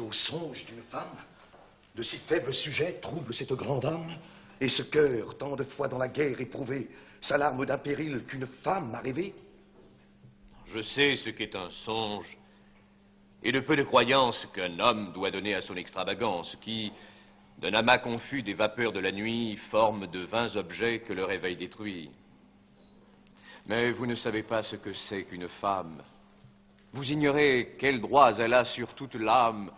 au songe d'une femme De si faibles sujets troublent cette grande âme Et ce cœur, tant de fois dans la guerre éprouvé, s'alarme d'un péril qu'une femme a rêvé Je sais ce qu'est un songe et le peu de croyance qu'un homme doit donner à son extravagance, qui, d'un amas confus des vapeurs de la nuit, forme de vains objets que le réveil détruit. Mais vous ne savez pas ce que c'est qu'une femme. Vous ignorez quels droits elle a sur toute l'âme,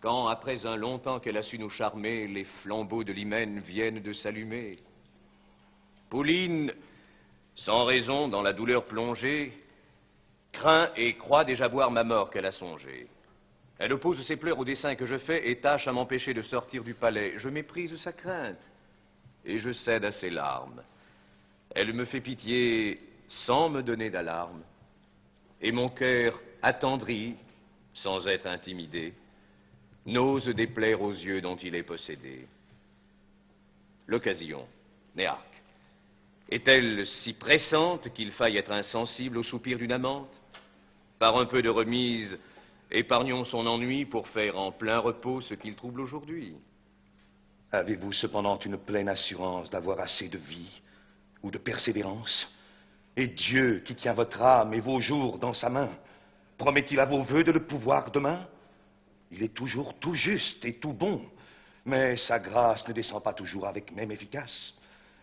quand, après un long temps qu'elle a su nous charmer, les flambeaux de l'hymen viennent de s'allumer. Pauline, sans raison, dans la douleur plongée, craint et croit déjà voir ma mort qu'elle a songée. Elle oppose ses pleurs au dessein que je fais et tâche à m'empêcher de sortir du palais. Je méprise sa crainte et je cède à ses larmes. Elle me fait pitié sans me donner d'alarme et mon cœur attendri, sans être intimidé, n'ose déplaire aux yeux dont il est possédé. L'occasion, Néarque, est-elle si pressante qu'il faille être insensible au soupir d'une amante? Par un peu de remise, épargnons son ennui pour faire en plein repos ce qu'il trouble aujourd'hui. Avez-vous cependant une pleine assurance d'avoir assez de vie ou de persévérance? Et Dieu qui tient votre âme et vos jours dans sa main, promet-il à vos voeux de le pouvoir demain? Il est toujours tout juste et tout bon, mais sa grâce ne descend pas toujours avec même efficace.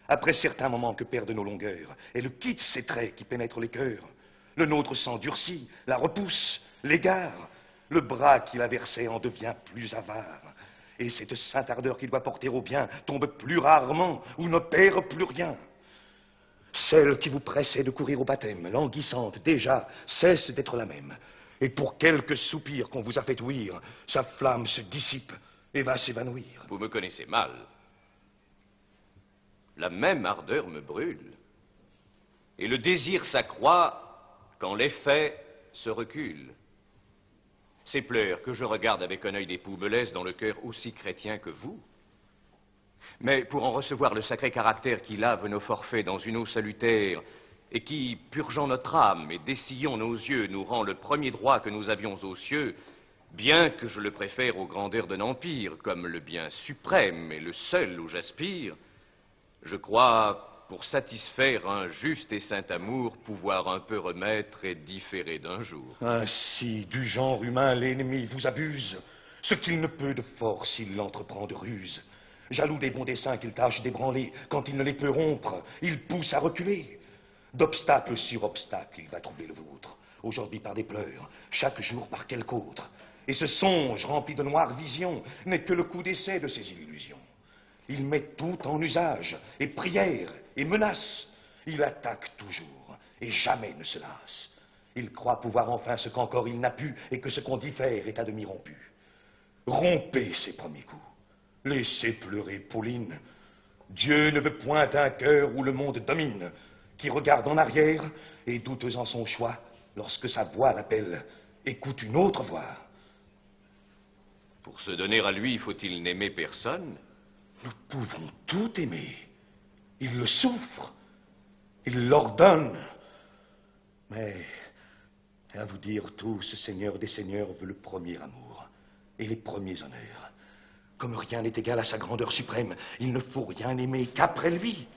Après certains moments que perdent nos longueurs, elle quitte ces traits qui pénètrent les cœurs. Le nôtre s'endurcit, la repousse, l'égare. Le bras qu'il a versé en devient plus avare. Et cette sainte ardeur qu'il doit porter au bien tombe plus rarement ou ne perd plus rien. Celle qui vous pressait de courir au baptême, languissante déjà, cesse d'être la même. Et pour quelques soupirs qu'on vous a fait ouïr, sa flamme se dissipe et va s'évanouir. Vous me connaissez mal. La même ardeur me brûle. Et le désir s'accroît quand l'effet se recule. Ces pleurs que je regarde avec un œil d'époux me laissent dans le cœur aussi chrétien que vous. Mais pour en recevoir le sacré caractère qui lave nos forfaits dans une eau salutaire et qui, purgeant notre âme et dessillant nos yeux, nous rend le premier droit que nous avions aux cieux, bien que je le préfère aux grandeurs d'un empire comme le bien suprême et le seul où j'aspire, je crois, pour satisfaire un juste et saint amour, pouvoir un peu remettre et différer d'un jour. Ainsi, du genre humain, l'ennemi vous abuse. Ce qu'il ne peut de force, il l'entreprend de ruse. Jaloux des bons desseins qu'il tâche d'ébranler, quand il ne les peut rompre, il pousse à reculer. D'obstacle sur obstacle, il va troubler le vôtre. Aujourd'hui par des pleurs, chaque jour par quelque autre. Et ce songe rempli de noires visions n'est que le coup d'essai de ses illusions. Il met tout en usage, et prière, et menace. Il attaque toujours, et jamais ne se lasse. Il croit pouvoir enfin ce qu'encore il n'a pu, et que ce qu'on diffère est à demi rompu. Rompez ses premiers coups. Laissez pleurer Pauline. Dieu ne veut point un cœur où le monde domine, qui regarde en arrière et, douteux en son choix, lorsque sa voix l'appelle, écoute une autre voix. Pour se donner à lui, faut-il n'aimer personne? Nous pouvons tout aimer. Il le souffre. Il l'ordonne. Mais, à vous dire tout, ce Seigneur des Seigneurs veut le premier amour et les premiers honneurs. Comme rien n'est égal à sa grandeur suprême, il ne faut rien aimer qu'après lui,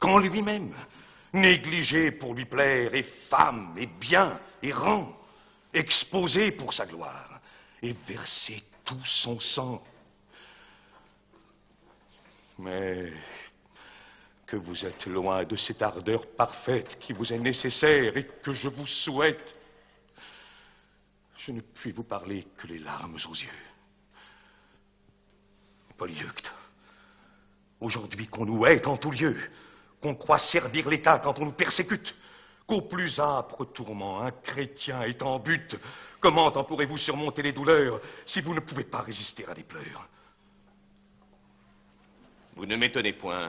qu'en lui-même. Négligé pour lui plaire, et femme, et bien, et rang, exposé pour sa gloire, et verser tout son sang. Mais que vous êtes loin de cette ardeur parfaite qui vous est nécessaire et que je vous souhaite, je ne puis vous parler que les larmes aux yeux. Polyeucte, aujourd'hui qu'on nous hait en tout lieu, qu'on croit servir l'État quand on nous persécute, qu'au plus âpre tourment un chrétien est en but, comment en pourrez-vous surmonter les douleurs si vous ne pouvez pas résister à des pleurs? Vous ne m'étonnez point.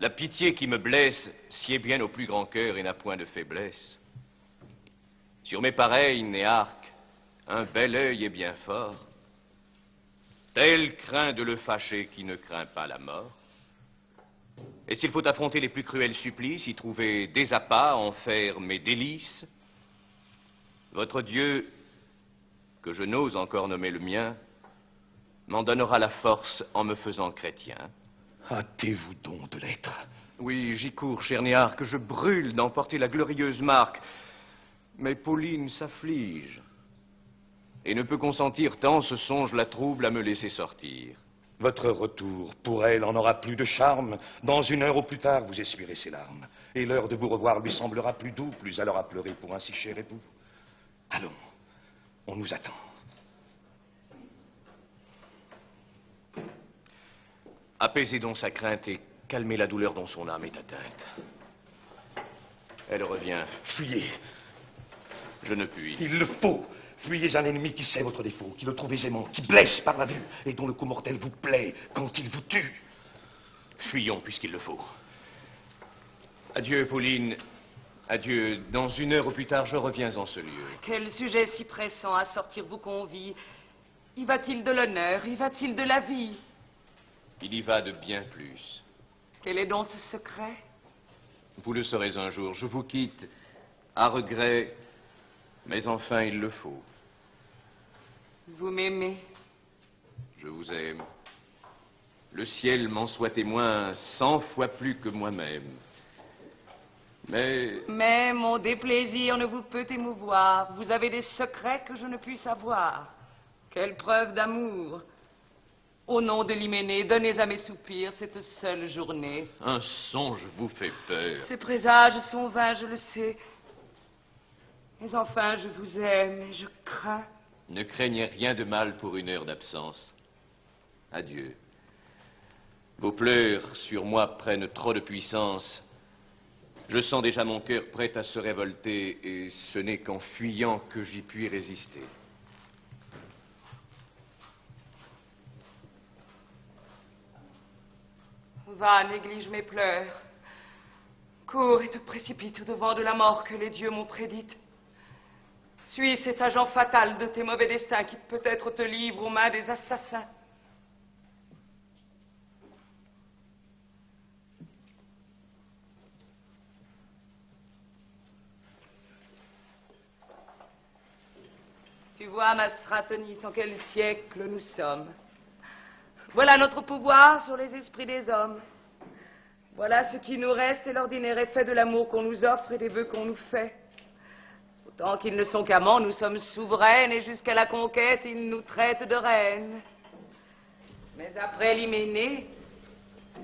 La pitié qui me blesse sied bien au plus grand cœur et n'a point de faiblesse. Sur mes pareils, Néarque, un bel œil est bien fort. Tel craint de le fâcher qui ne craint pas la mort. Et s'il faut affronter les plus cruels supplices, y trouver des appâts, en faire mes délices, votre Dieu que je n'ose encore nommer le mien, m'en donnera la force en me faisant chrétien. Hâtez-vous donc de l'être. Oui, j'y cours, cher Néar, que je brûle d'emporter la glorieuse marque. Mais Pauline s'afflige et ne peut consentir tant ce songe la trouble à me laisser sortir. Votre retour, pour elle, en aura plus de charme. Dans une heure au plus tard, vous essuierez ses larmes. Et l'heure de vous revoir lui semblera plus doux, plus elle aura pleuré pour un si cher époux. Allons, on nous attend. Apaisez donc sa crainte et calmez la douleur dont son âme est atteinte. Elle revient. Fuyez. Je ne puis. Il le faut. Fuyez un ennemi qui sait votre défaut, qui le trouve aisément, qui blesse par la vue, et dont le coup mortel vous plaît quand il vous tue. Fuyons puisqu'il le faut. Adieu, Pauline. Adieu. Dans une heure ou plus tard, je reviens en ce lieu. Quel sujet si pressant à sortir vous convie. Y va-t-il de l'honneur Y va-t-il de la vie? Il y va de bien plus. Quel est donc ce secret? Vous le saurez un jour. Je vous quitte à regret, mais enfin il le faut. Vous m'aimez Je vous aime. Le ciel m'en soit témoin cent fois plus que moi-même. Mais Mais mon déplaisir ne vous peut émouvoir. Vous avez des secrets que je ne puis savoir. Quelle preuve d'amour. Au nom de l'hyménée, donnez à mes soupirs cette seule journée. un songe vous fait peur. Ces présages sont vains, je le sais. Mais enfin, je vous aime et je crains. Ne craignez rien de mal pour une heure d'absence. Adieu. Vos pleurs sur moi prennent trop de puissance. Je sens déjà mon cœur prêt à se révolter, et ce n'est qu'en fuyant que j'y puis résister. Va, néglige mes pleurs. Cours et te précipite au-devant de la mort que les dieux m'ont prédite. Suis cet agent fatal de tes mauvais destins qui peut-être te livre aux mains des assassins. Tu vois, ma Stratonis, en quel siècle nous sommes. Voilà notre pouvoir sur les esprits des hommes. Voilà ce qui nous reste et l'ordinaire effet de l'amour qu'on nous offre et des vœux qu'on nous fait. Autant qu'ils ne sont qu'amants, nous sommes souveraines et jusqu'à la conquête, ils nous traitent de reines. Mais après l'hyménée,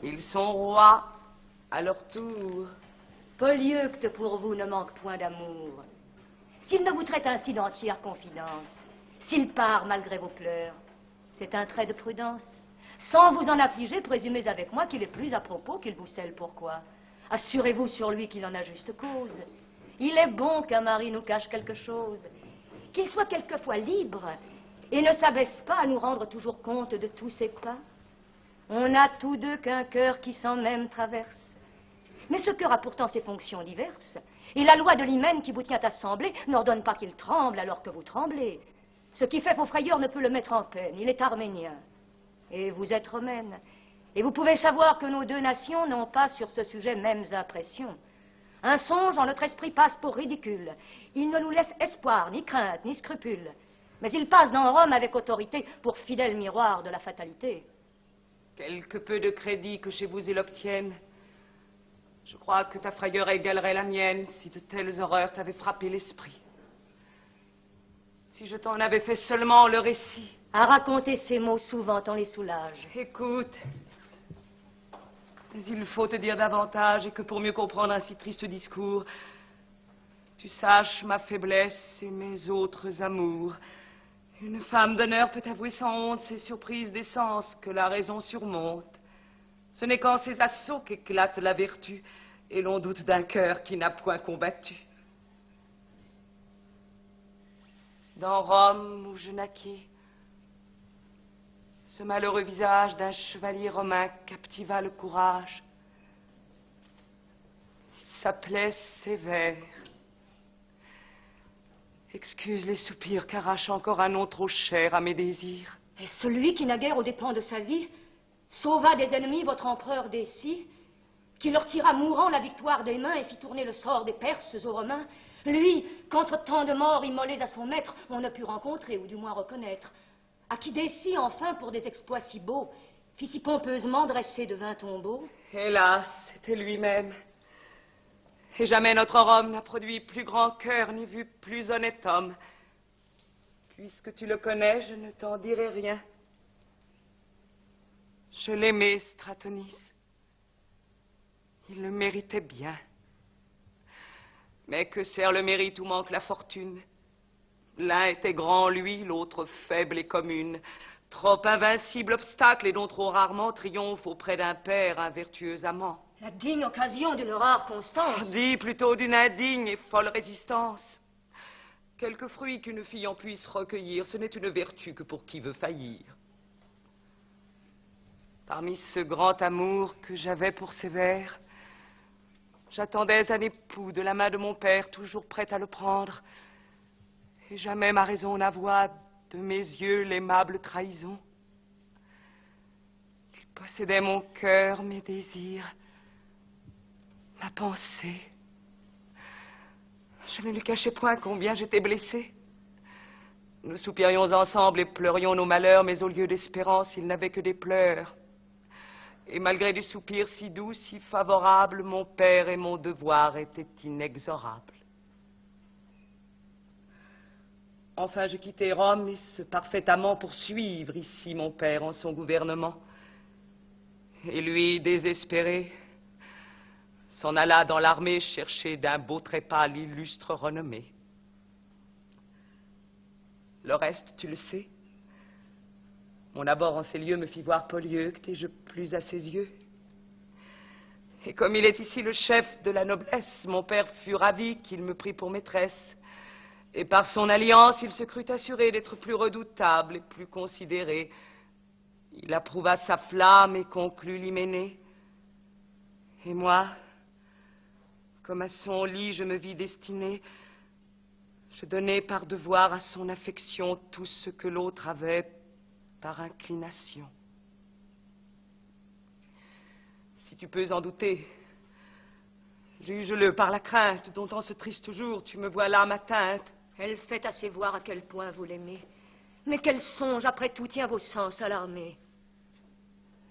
ils sont rois à leur tour. Polyeucte pour vous ne manque point d'amour. S'il ne vous traite ainsi d'entière confidence, s'il part malgré vos pleurs, c'est un trait de prudence. Sans vous en affliger, présumez avec moi qu'il est plus à propos qu'il vous scelle pourquoi? Assurez-vous sur lui qu'il en a juste cause. Il est bon qu'un mari nous cache quelque chose, qu'il soit quelquefois libre et ne s'abaisse pas à nous rendre toujours compte de tous ses pas. On n'a tous deux qu'un cœur qui s'en même traverse. Mais ce cœur a pourtant ses fonctions diverses. Et la loi de l'hymen qui vous tient assemblée n'ordonne pas qu'il tremble alors que vous tremblez. Ce qui fait vos frayeurs ne peut le mettre en peine. Il est arménien. Et vous êtes romaine. Et vous pouvez savoir que nos deux nations n'ont pas sur ce sujet mêmes impressions. Un songe en notre esprit passe pour ridicule. Il ne nous laisse espoir, ni crainte, ni scrupule. Mais il passe dans Rome avec autorité pour fidèle miroir de la fatalité. Quelque peu de crédit que chez vous il obtienne. Je crois que ta frayeur égalerait la mienne si de telles horreurs t'avaient frappé l'esprit. Si je t'en avais fait seulement le récit. À raconter ces mots souvent, on les soulage. Écoute. Mais il faut te dire davantage et que pour mieux comprendre un si triste discours, tu saches ma faiblesse et mes autres amours. Une femme d'honneur peut avouer sans honte ses surprises d'essence que la raison surmonte. Ce n'est qu'en ces assauts qu'éclate la vertu, et l'on doute d'un cœur qui n'a point combattu. Dans Rome où je naquis, ce malheureux visage d'un chevalier romain captiva le courage. Il s'appelait Sévère. Excuse les soupirs qu'arrache encore un nom trop cher à mes désirs. Et celui qui, naguère aux dépens de sa vie, sauva des ennemis votre empereur Décis, qui leur tira mourant la victoire des mains et fit tourner le sort des Perses aux Romains, lui, qu'entre tant de morts immolés à son maître, on ne put rencontrer, ou du moins reconnaître, à qui Décis, enfin, pour des exploits si beaux, fit si pompeusement dresser de vingt tombeaux Hélas, c'était lui-même. Et jamais notre Rome n'a produit plus grand cœur ni vu plus honnête homme. Puisque tu le connais, je ne t'en dirai rien. Je l'aimais, Stratonis. Il le méritait bien. Mais que sert le mérite où manque la fortune? L'un était grand, lui, l'autre faible et commune. Trop invincible obstacle et dont trop rarement triomphe auprès d'un père un vertueux amant. La digne occasion d'une rare constance. Dis plutôt d'une indigne et folle résistance. Quelques fruits qu'une fille en puisse recueillir, ce n'est une vertu que pour qui veut faillir. Parmi ce grand amour que j'avais pour ces vers, j'attendais un époux de la main de mon père, toujours prêt à le prendre, et jamais ma raison n'avoua de mes yeux l'aimable trahison. Il possédait mon cœur, mes désirs, ma pensée. Je ne lui cachais point combien j'étais blessée. Nous soupirions ensemble et pleurions nos malheurs, mais au lieu d'espérance, il n'avait que des pleurs. Et malgré des soupirs si doux, si favorables, mon père et mon devoir étaient inexorables. Enfin, je quittai Rome et ce parfait amant pour suivre ici mon père en son gouvernement. Et lui, désespéré, s'en alla dans l'armée chercher d'un beau trépas l'illustre renommée. Le reste, tu le sais. Mon abord en ces lieux me fit voir Polyeucte et je plus à ses yeux. Et comme il est ici le chef de la noblesse, mon père fut ravi qu'il me prit pour maîtresse. Et par son alliance, il se crut assuré d'être plus redoutable et plus considéré. Il approuva sa flamme et conclut l'hyménée. Et moi, comme à son lit je me vis destiné, je donnai par devoir à son affection tout ce que l'autre avait par inclination. Si tu peux en douter, juge-le par la crainte dont en ce triste jour tu me vois l'âme atteinte. Elle fait assez voir à quel point vous l'aimez. Mais quel songe, après tout, tient vos sens alarmés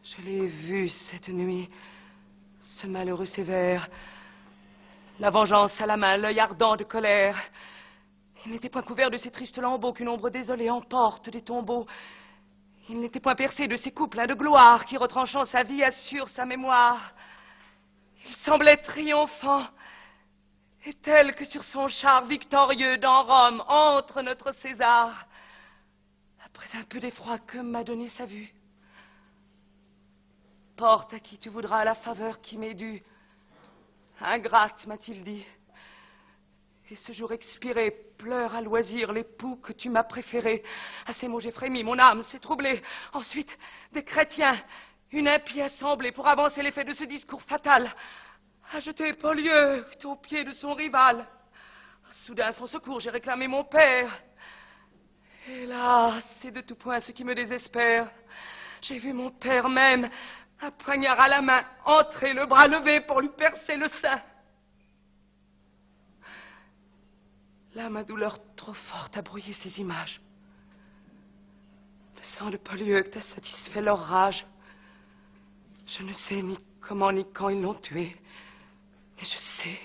Je l'ai vu cette nuit, ce malheureux sévère, la vengeance à la main, l'œil ardent de colère. Il n'était point couvert de ces tristes lambeaux qu'une ombre désolée emporte des tombeaux. Il n'était point percé de ces coups pleins de gloire qui, retranchant sa vie, assurent sa mémoire. Il semblait triomphant, et tel que sur son char victorieux dans Rome entre notre César, après un peu d'effroi que m'a donné sa vue. Porte à qui tu voudras la faveur qui m'est due. Ingrate, m'a-t-il dit. Et ce jour expiré, pleure à loisir l'époux que tu m'as préféré. À ces mots, j'ai frémi, mon âme s'est troublée. Ensuite, des chrétiens, une impie assemblée pour avancer l'effet de ce discours fatal a jeté Polyeucte aux pieds de son rival. Soudain, son secours, j'ai réclamé mon père. Hélas, c'est de tout point ce qui me désespère. J'ai vu mon père même, un poignard à la main, entrer le bras levé pour lui percer le sein. Là, ma douleur trop forte a brouillé ces images. Le sang de Polyeucte a satisfait leur rage. Je ne sais ni comment ni quand ils l'ont tué. Et je sais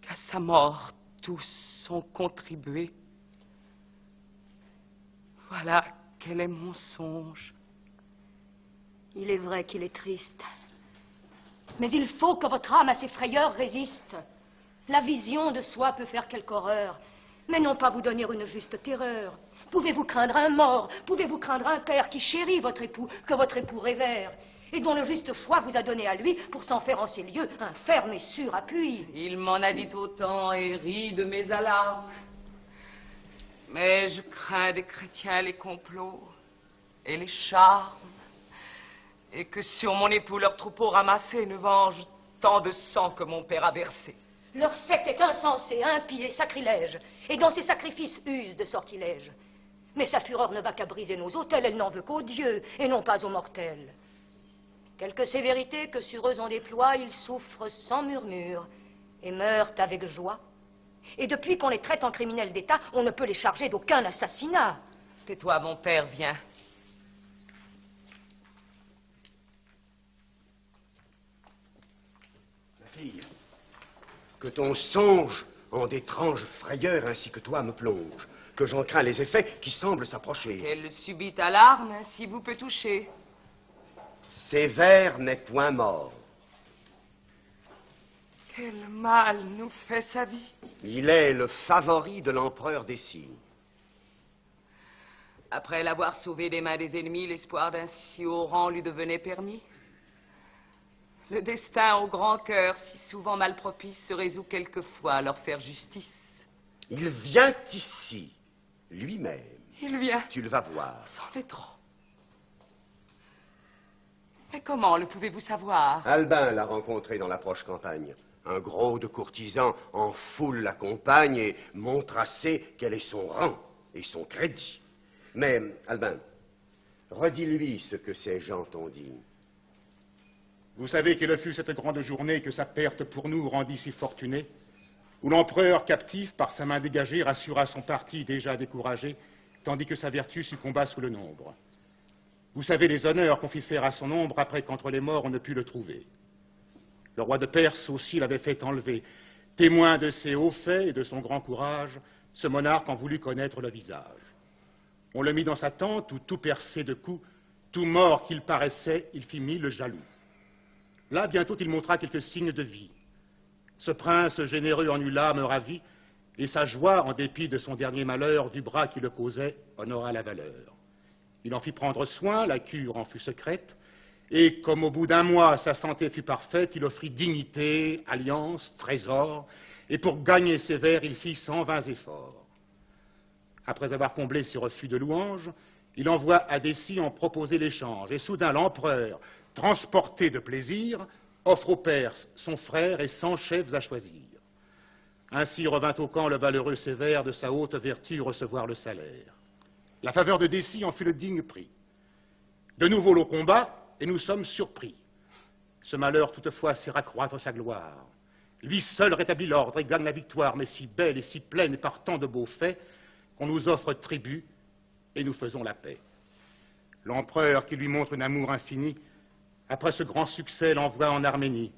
qu'à sa mort, tous ont contribué. Voilà quel est mon songe. Il est vrai qu'il est triste. Mais il faut que votre âme à ses frayeurs résiste. La vision de soi peut faire quelque horreur, mais non pas vous donner une juste terreur. Pouvez-vous craindre un mort? Pouvez-vous craindre un père qui chérit votre époux, que votre époux révère? Et dont le juste choix vous a donné à lui pour s'en faire en ces lieux un ferme et sûr appui. Il m'en a dit autant et rit de mes alarmes. Mais je crains des chrétiens les complots et les charmes, et que sur mon époux leur troupeau ramassé ne venge tant de sang que mon père a versé. Leur secte est insensée, impie et sacrilège, et dans ses sacrifices use de sortilèges. Mais sa fureur ne va qu'à briser nos autels, elle n'en veut qu'aux dieux et non pas aux mortels Quelque sévérité que sur eux on déploie, ils souffrent sans murmure et meurent avec joie. Et depuis qu'on les traite en criminels d'État, on ne peut les charger d'aucun assassinat. Tais-toi, mon père, viens. Ma fille, que ton songe en d'étranges frayeurs ainsi que toi me plonge, que j'en crains les effets qui semblent s'approcher. Quelle subite alarme ainsi vous peut toucher. Sévère n'est point mort. Quel mal nous fait sa vie. Il est le favori de l'empereur des signes. Après l'avoir sauvé des mains des ennemis, l'espoir d'un si haut rang lui devenait permis. Le destin au grand cœur, si souvent mal propice, se résout quelquefois à leur faire justice. Il vient ici, lui-même. Il vient. Tu le vas voir. C'en est trop. Mais comment le pouvez-vous savoir? Albin l'a rencontré dans la proche campagne. Un gros de courtisans en foule l'accompagne et montre assez quel est son rang et son crédit. Mais, Albin, redis-lui ce que ces gens t'ont dit. Vous savez quelle fut cette grande journée que sa perte pour nous rendit si fortunée, où l'empereur captif, par sa main dégagée, rassura son parti déjà découragé, tandis que sa vertu succomba sous le nombre. Vous savez les honneurs qu'on fit faire à son ombre après qu'entre les morts on ne put le trouver. Le roi de Perse aussi l'avait fait enlever. Témoin de ses hauts faits et de son grand courage, ce monarque en voulut connaître le visage. On le mit dans sa tente où, tout percé de coups, tout mort qu'il paraissait, il fit mille jaloux. Là, bientôt, il montra quelques signes de vie. Ce prince généreux en eut l'âme ravie, et sa joie, en dépit de son dernier malheur, du bras qui le causait, honora la valeur. Il en fit prendre soin, la cure en fut secrète, et comme au bout d'un mois sa santé fut parfaite, il offrit dignité, alliance, trésor, et pour gagner ses vers, il fit cent vingt efforts. Après avoir comblé ses refus de louanges, il envoie à en proposer l'échange, et soudain l'empereur, transporté de plaisir, offre au Perse son frère et cent chefs à choisir. Ainsi revint au camp le valeureux sévère de sa haute vertu recevoir le salaire. La faveur de Dessy en fut le digne prix. De nouveau le combat, et nous sommes surpris. Ce malheur toutefois sert à croître sa gloire. Lui seul rétablit l'ordre et gagne la victoire, mais si belle et si pleine par tant de beaux faits qu'on nous offre tribut et nous faisons la paix. L'empereur, qui lui montre un amour infini, après ce grand succès, l'envoie en Arménie.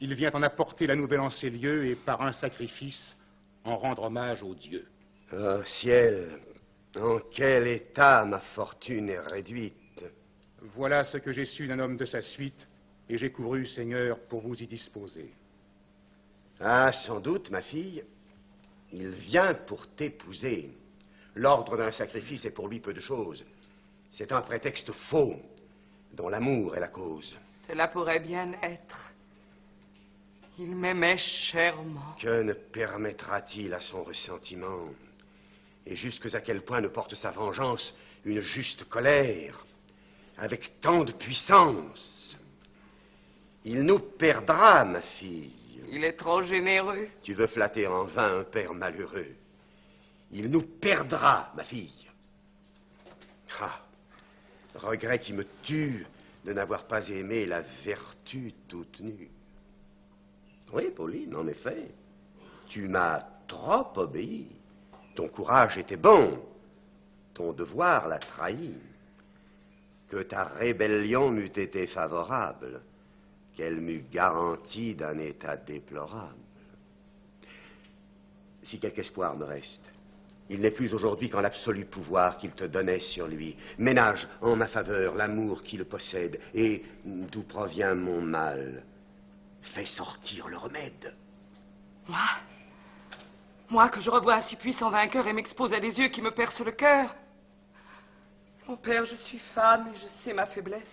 Il vient en apporter la nouvelle en ces lieux et par un sacrifice en rendre hommage aux dieux. Oh ciel, en quel état ma fortune est réduite. Voilà ce que j'ai su d'un homme de sa suite, et j'ai couru, Seigneur, pour vous y disposer. Ah, sans doute, ma fille, il vient pour t'épouser. L'ordre d'un sacrifice est pour lui peu de choses. C'est un prétexte faux, dont l'amour est la cause. Cela pourrait bien être. Il m'aimait chèrement. Que ne permettra-t-il à son ressentiment? Et jusque à quel point ne porte sa vengeance une juste colère avec tant de puissance. Il nous perdra, ma fille. Il est trop généreux. Tu veux flatter en vain un père malheureux. Il nous perdra, ma fille. Ah, regret qui me tue de n'avoir pas aimé la vertu toute nue. Oui, Pauline, en effet, tu m'as trop obéi. Ton courage était bon, ton devoir l'a trahi que ta rébellion m'eût été favorable, qu'elle m'eût garanti d'un état déplorable. Si quelque espoir me reste, il n'est plus aujourd'hui qu'en l'absolu pouvoir qu'il te donnait sur lui. Ménage en ma faveur l'amour qui le possède, et d'où provient mon mal, fais sortir le remède. Moi? Moi que je revois un si puissant vainqueur et m'expose à des yeux qui me percent le cœur mon père, je suis femme et je sais ma faiblesse.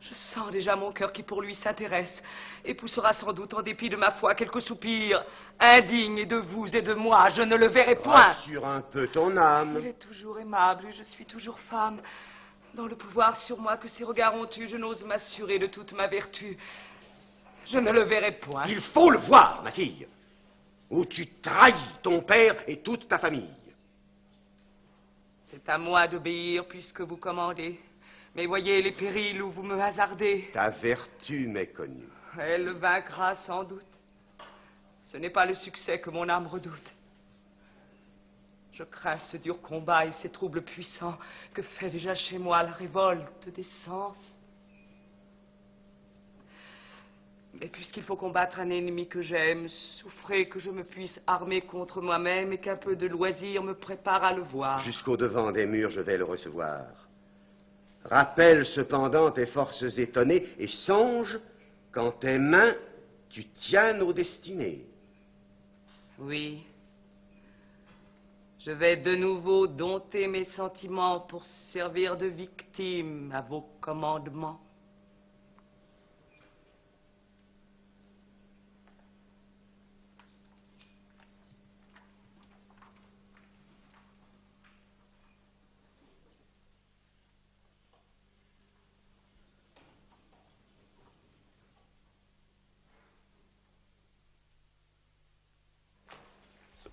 Je sens déjà mon cœur qui pour lui s'intéresse et poussera sans doute en dépit de ma foi quelques soupirs indignes de vous et de moi. Je ne le verrai point. Rassure un peu ton âme. Il est toujours aimable et je suis toujours femme. Dans le pouvoir sur moi que ses regards ont eu, je n'ose m'assurer de toute ma vertu. Je ne le verrai point. Il faut le voir, ma fille, ou tu trahis ton père et toute ta famille. C'est à moi d'obéir puisque vous commandez. Mais voyez les périls où vous me hasardez. Ta vertu m'est connue. Elle le vaincra sans doute. Ce n'est pas le succès que mon âme redoute. Je crains ce dur combat et ces troubles puissants que fait déjà chez moi la révolte des sens. Mais puisqu'il faut combattre un ennemi que j'aime, souffrez que je me puisse armer contre moi-même et qu'un peu de loisir me prépare à le voir. Jusqu'au devant des murs, je vais le recevoir. Rappelle cependant tes forces étonnées et songe qu'en tes mains, tu tiens nos destinées. Oui. Je vais de nouveau dompter mes sentiments pour servir de victime à vos commandements.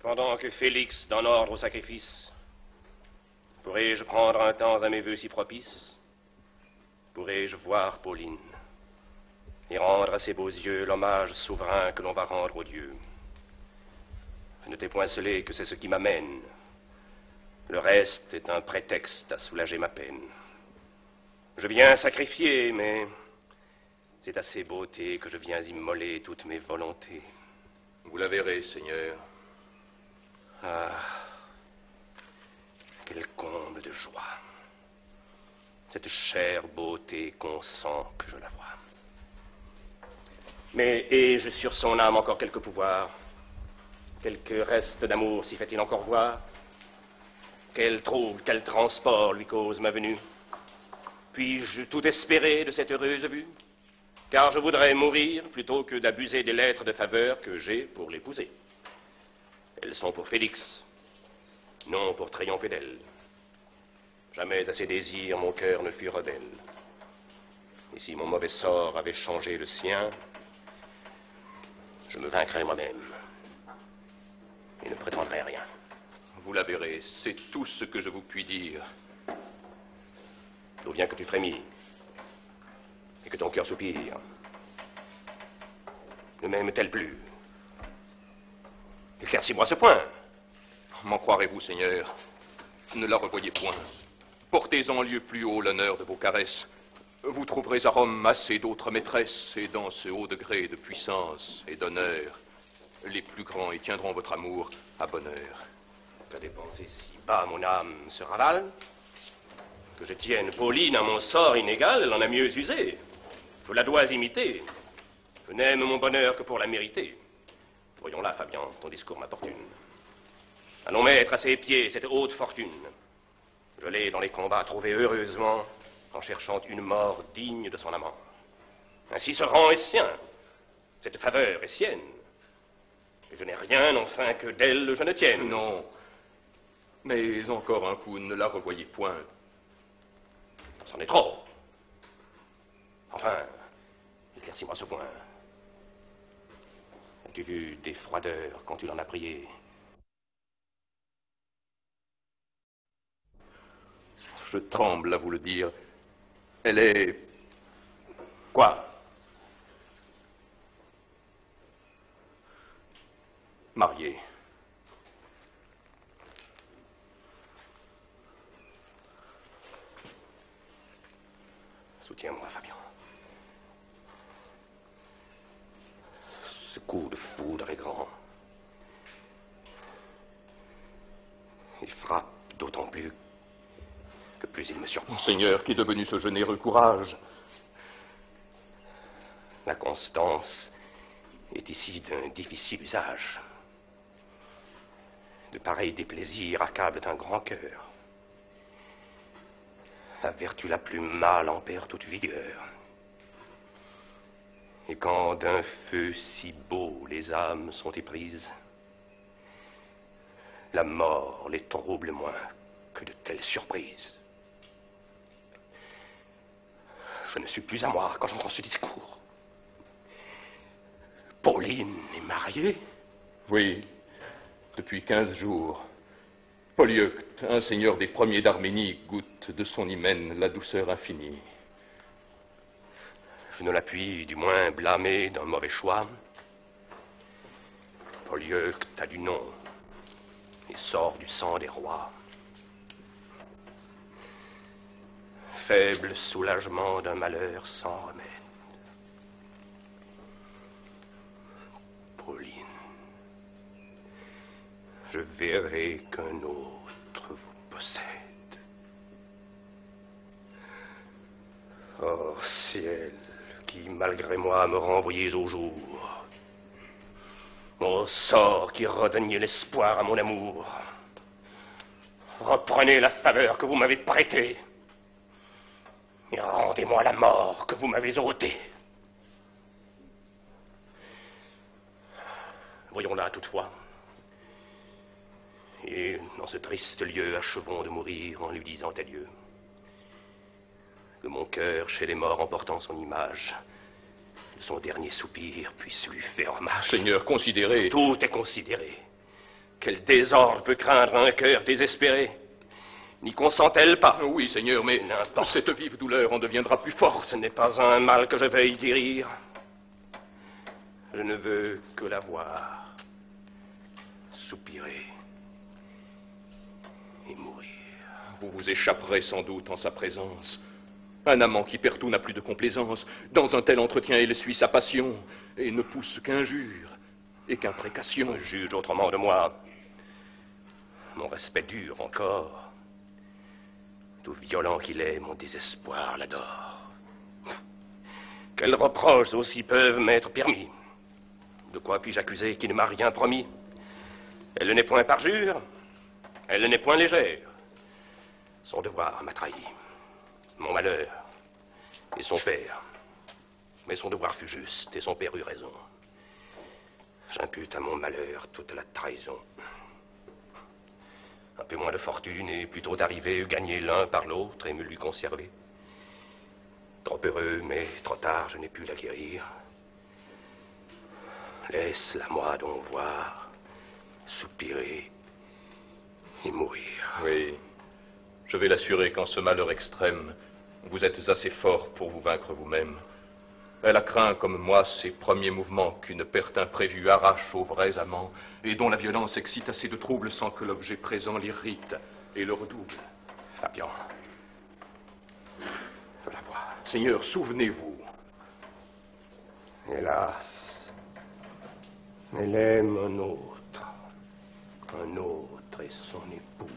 Pendant que Félix donne ordre au sacrifice, pourrais-je prendre un temps à mes voeux si propices? Pourrais-je voir Pauline et rendre à ses beaux yeux l'hommage souverain que l'on va rendre aux dieux ne t'ai point que c'est ce qui m'amène. Le reste est un prétexte à soulager ma peine. Je viens sacrifier, mais c'est à ces beautés que je viens immoler toutes mes volontés. Vous la verrez, Seigneur. Ah, quel comble de joie. Cette chère beauté qu'on sent que je la vois. Mais ai-je sur son âme encore quelques pouvoirs Quelques restes d'amour s'y fait-il encore voir? Quel trouble, quel transport lui cause ma venue? Puis-je tout espérer de cette heureuse vue? Car je voudrais mourir plutôt que d'abuser des lettres de faveur que j'ai pour l'épouser. Elles sont pour Félix, non pour triompher d'elle. Jamais à ses désirs mon cœur ne fut rebelle. Et si mon mauvais sort avait changé le sien, je me vaincrais moi-même et ne prétendrais rien. Vous la verrez, c'est tout ce que je vous puis dire. D'où vient que tu frémis et que ton cœur soupire? Ne m'aime-t-elle plus? Éclaircis-moi ce point. M'en croirez-vous, Seigneur Ne la revoyez point. Portez en lieu plus haut l'honneur de vos caresses. Vous trouverez à Rome assez d'autres maîtresses, et dans ce haut degré de puissance et d'honneur, les plus grands y tiendront votre amour à bonheur. T'as dépensé si bas mon âme se ravale? Que je tienne Pauline à mon sort inégal, elle en a mieux usé. Je la dois imiter. Je n'aime mon bonheur que pour la mériter. Voyons là, Fabien, ton discours m'apportune. Allons mettre à ses pieds cette haute fortune. Je l'ai dans les combats trouvé heureusement en cherchant une mort digne de son amant. Ainsi ce rang est sien, cette faveur est sienne. Et je n'ai rien, enfin, que d'elle je ne tienne. Non, mais encore un coup, ne la revoyez point. C'en est trop. Enfin, éclaircis-moi ce point. As-tu vu des froideurs quand tu l'en as prié Je tremble à vous le dire. Elle est... Quoi? Mariée. Soutiens-moi, Fabien. Ce coup de foudre est grand. Il frappe d'autant plus que plus il me surprend. Seigneur, qui est devenu ce généreux courage? La constance est ici d'un difficile usage. De pareils déplaisirs accablent un grand cœur. La vertu la plus mâle en perd toute vigueur. Et quand d'un feu si beau les âmes sont éprises, la mort les trouble moins que de telles surprises. Je ne suis plus à moi quand j'entends ce discours. Pauline est mariée Oui, depuis quinze jours. Polyeucte, un seigneur des premiers d'Arménie, goûte de son hymen la douceur infinie. Ne l'appuie du moins blâmer d'un mauvais choix. Polyeucte a du nom et sort du sang des rois. Faible soulagement d'un malheur sans remède. Pauline, je verrai qu'un autre vous possède. Oh ciel, qui malgré moi me renvoyez au jour. Mon sort qui redonniez l'espoir à mon amour. Reprenez la faveur que vous m'avez prêtée. Et rendez-moi la mort que vous m'avez ôtée. Voyons là toutefois. Et dans ce triste lieu, achevons de mourir en lui disant adieu. Que mon cœur, chez les morts emportant son image, de son dernier soupir puisse lui faire hommage. Seigneur, considérez. Tout est considéré. Quel désordre peut craindre un cœur désespéré? N'y consent-elle pas? Oui, Seigneur, mais N'importe. cette vive douleur en deviendra plus forte. Ce n'est pas un mal que je veuille guérir. Je ne veux que la voir soupirer et mourir. Vous vous échapperez sans doute en sa présence. Un amant qui perd tout n'a plus de complaisance. Dans un tel entretien, il suit sa passion et ne pousse qu'injure et qu'imprécation. Juge autrement de moi. Mon respect dure encore. Tout violent qu'il est, mon désespoir l'adore. Quels reproches aussi peuvent m'être permis De quoi puis-je accuser qui ne m'a rien promis? Elle ne n'est point parjure, elle ne n'est point légère. Son devoir m'a trahi, mon malheur et son père. Mais son devoir fut juste et son père eut raison. J'impute à mon malheur toute la trahison. Un peu moins de fortune et plutôt d'arriver gagner l'un par l'autre et me lui conserver. Trop heureux, mais trop tard, je n'ai pu l'acquérir. Laisse-la moi donc voir, soupirer et mourir. Oui, je vais l'assurer qu'en ce malheur extrême, vous êtes assez fort pour vous vaincre vous-même. Elle a craint, comme moi, ces premiers mouvements qu'une perte imprévue arrache aux vrais amants, et dont la violence excite assez de troubles sans que l'objet présent l'irrite et le redouble. Fabian, je. Seigneur, souvenez-vous, Hélas, elle aime un autre, un autre et son époux.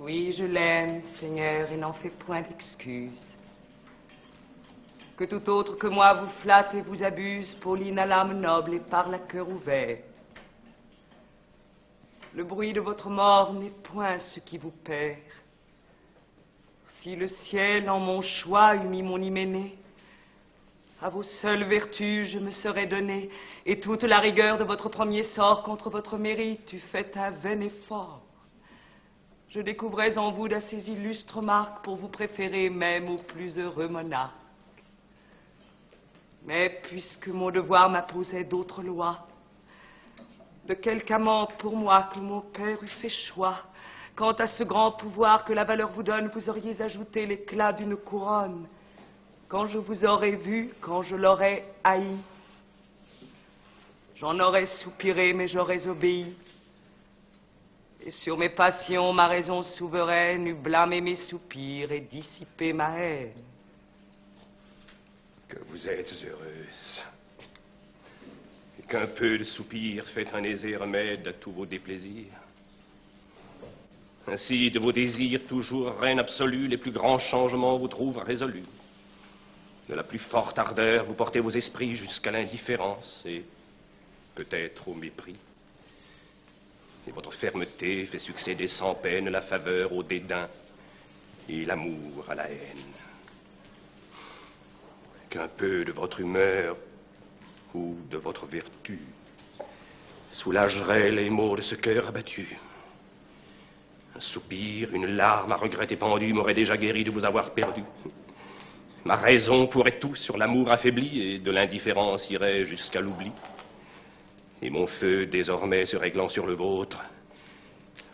Oui, je l'aime, Seigneur, et n'en fais point d'excuse. Que tout autre que moi vous flatte et vous abuse, Pauline à l'âme noble et parle à cœur ouvert. Le bruit de votre mort n'est point ce qui vous perd. Si le ciel en mon choix eût mis mon hyménée, à vos seules vertus je me serais donné, et toute la rigueur de votre premier sort contre votre mérite eût fait un vain effort. Je découvrais en vous d'assez illustres marques pour vous préférer même au plus heureux monarque. Mais puisque mon devoir m'imposait d'autres lois, de quelque amant pour moi que mon père eût fait choix, quant à ce grand pouvoir que la valeur vous donne, vous auriez ajouté l'éclat d'une couronne. Quand je vous aurais vu, quand je l'aurais haï, j'en aurais soupiré, mais j'aurais obéi. Et sur mes passions, ma raison souveraine eût blâmé mes soupirs et dissipé ma haine. Que vous êtes heureuse. Et qu'un peu de soupir fait un aisé remède à tous vos déplaisirs. Ainsi, de vos désirs, toujours reine absolue, les plus grands changements vous trouvent résolus. De la plus forte ardeur, vous portez vos esprits jusqu'à l'indifférence et peut-être au mépris. Et votre fermeté fait succéder sans peine la faveur au dédain et l'amour à la haine. Qu'un peu de votre humeur ou de votre vertu soulagerait les maux de ce cœur abattu. Un soupir, une larme à regret épandu m'aurait déjà guéri de vous avoir perdu. Ma raison pourrait tout sur l'amour affaibli et de l'indifférence irait jusqu'à l'oubli. Et mon feu, désormais se réglant sur le vôtre,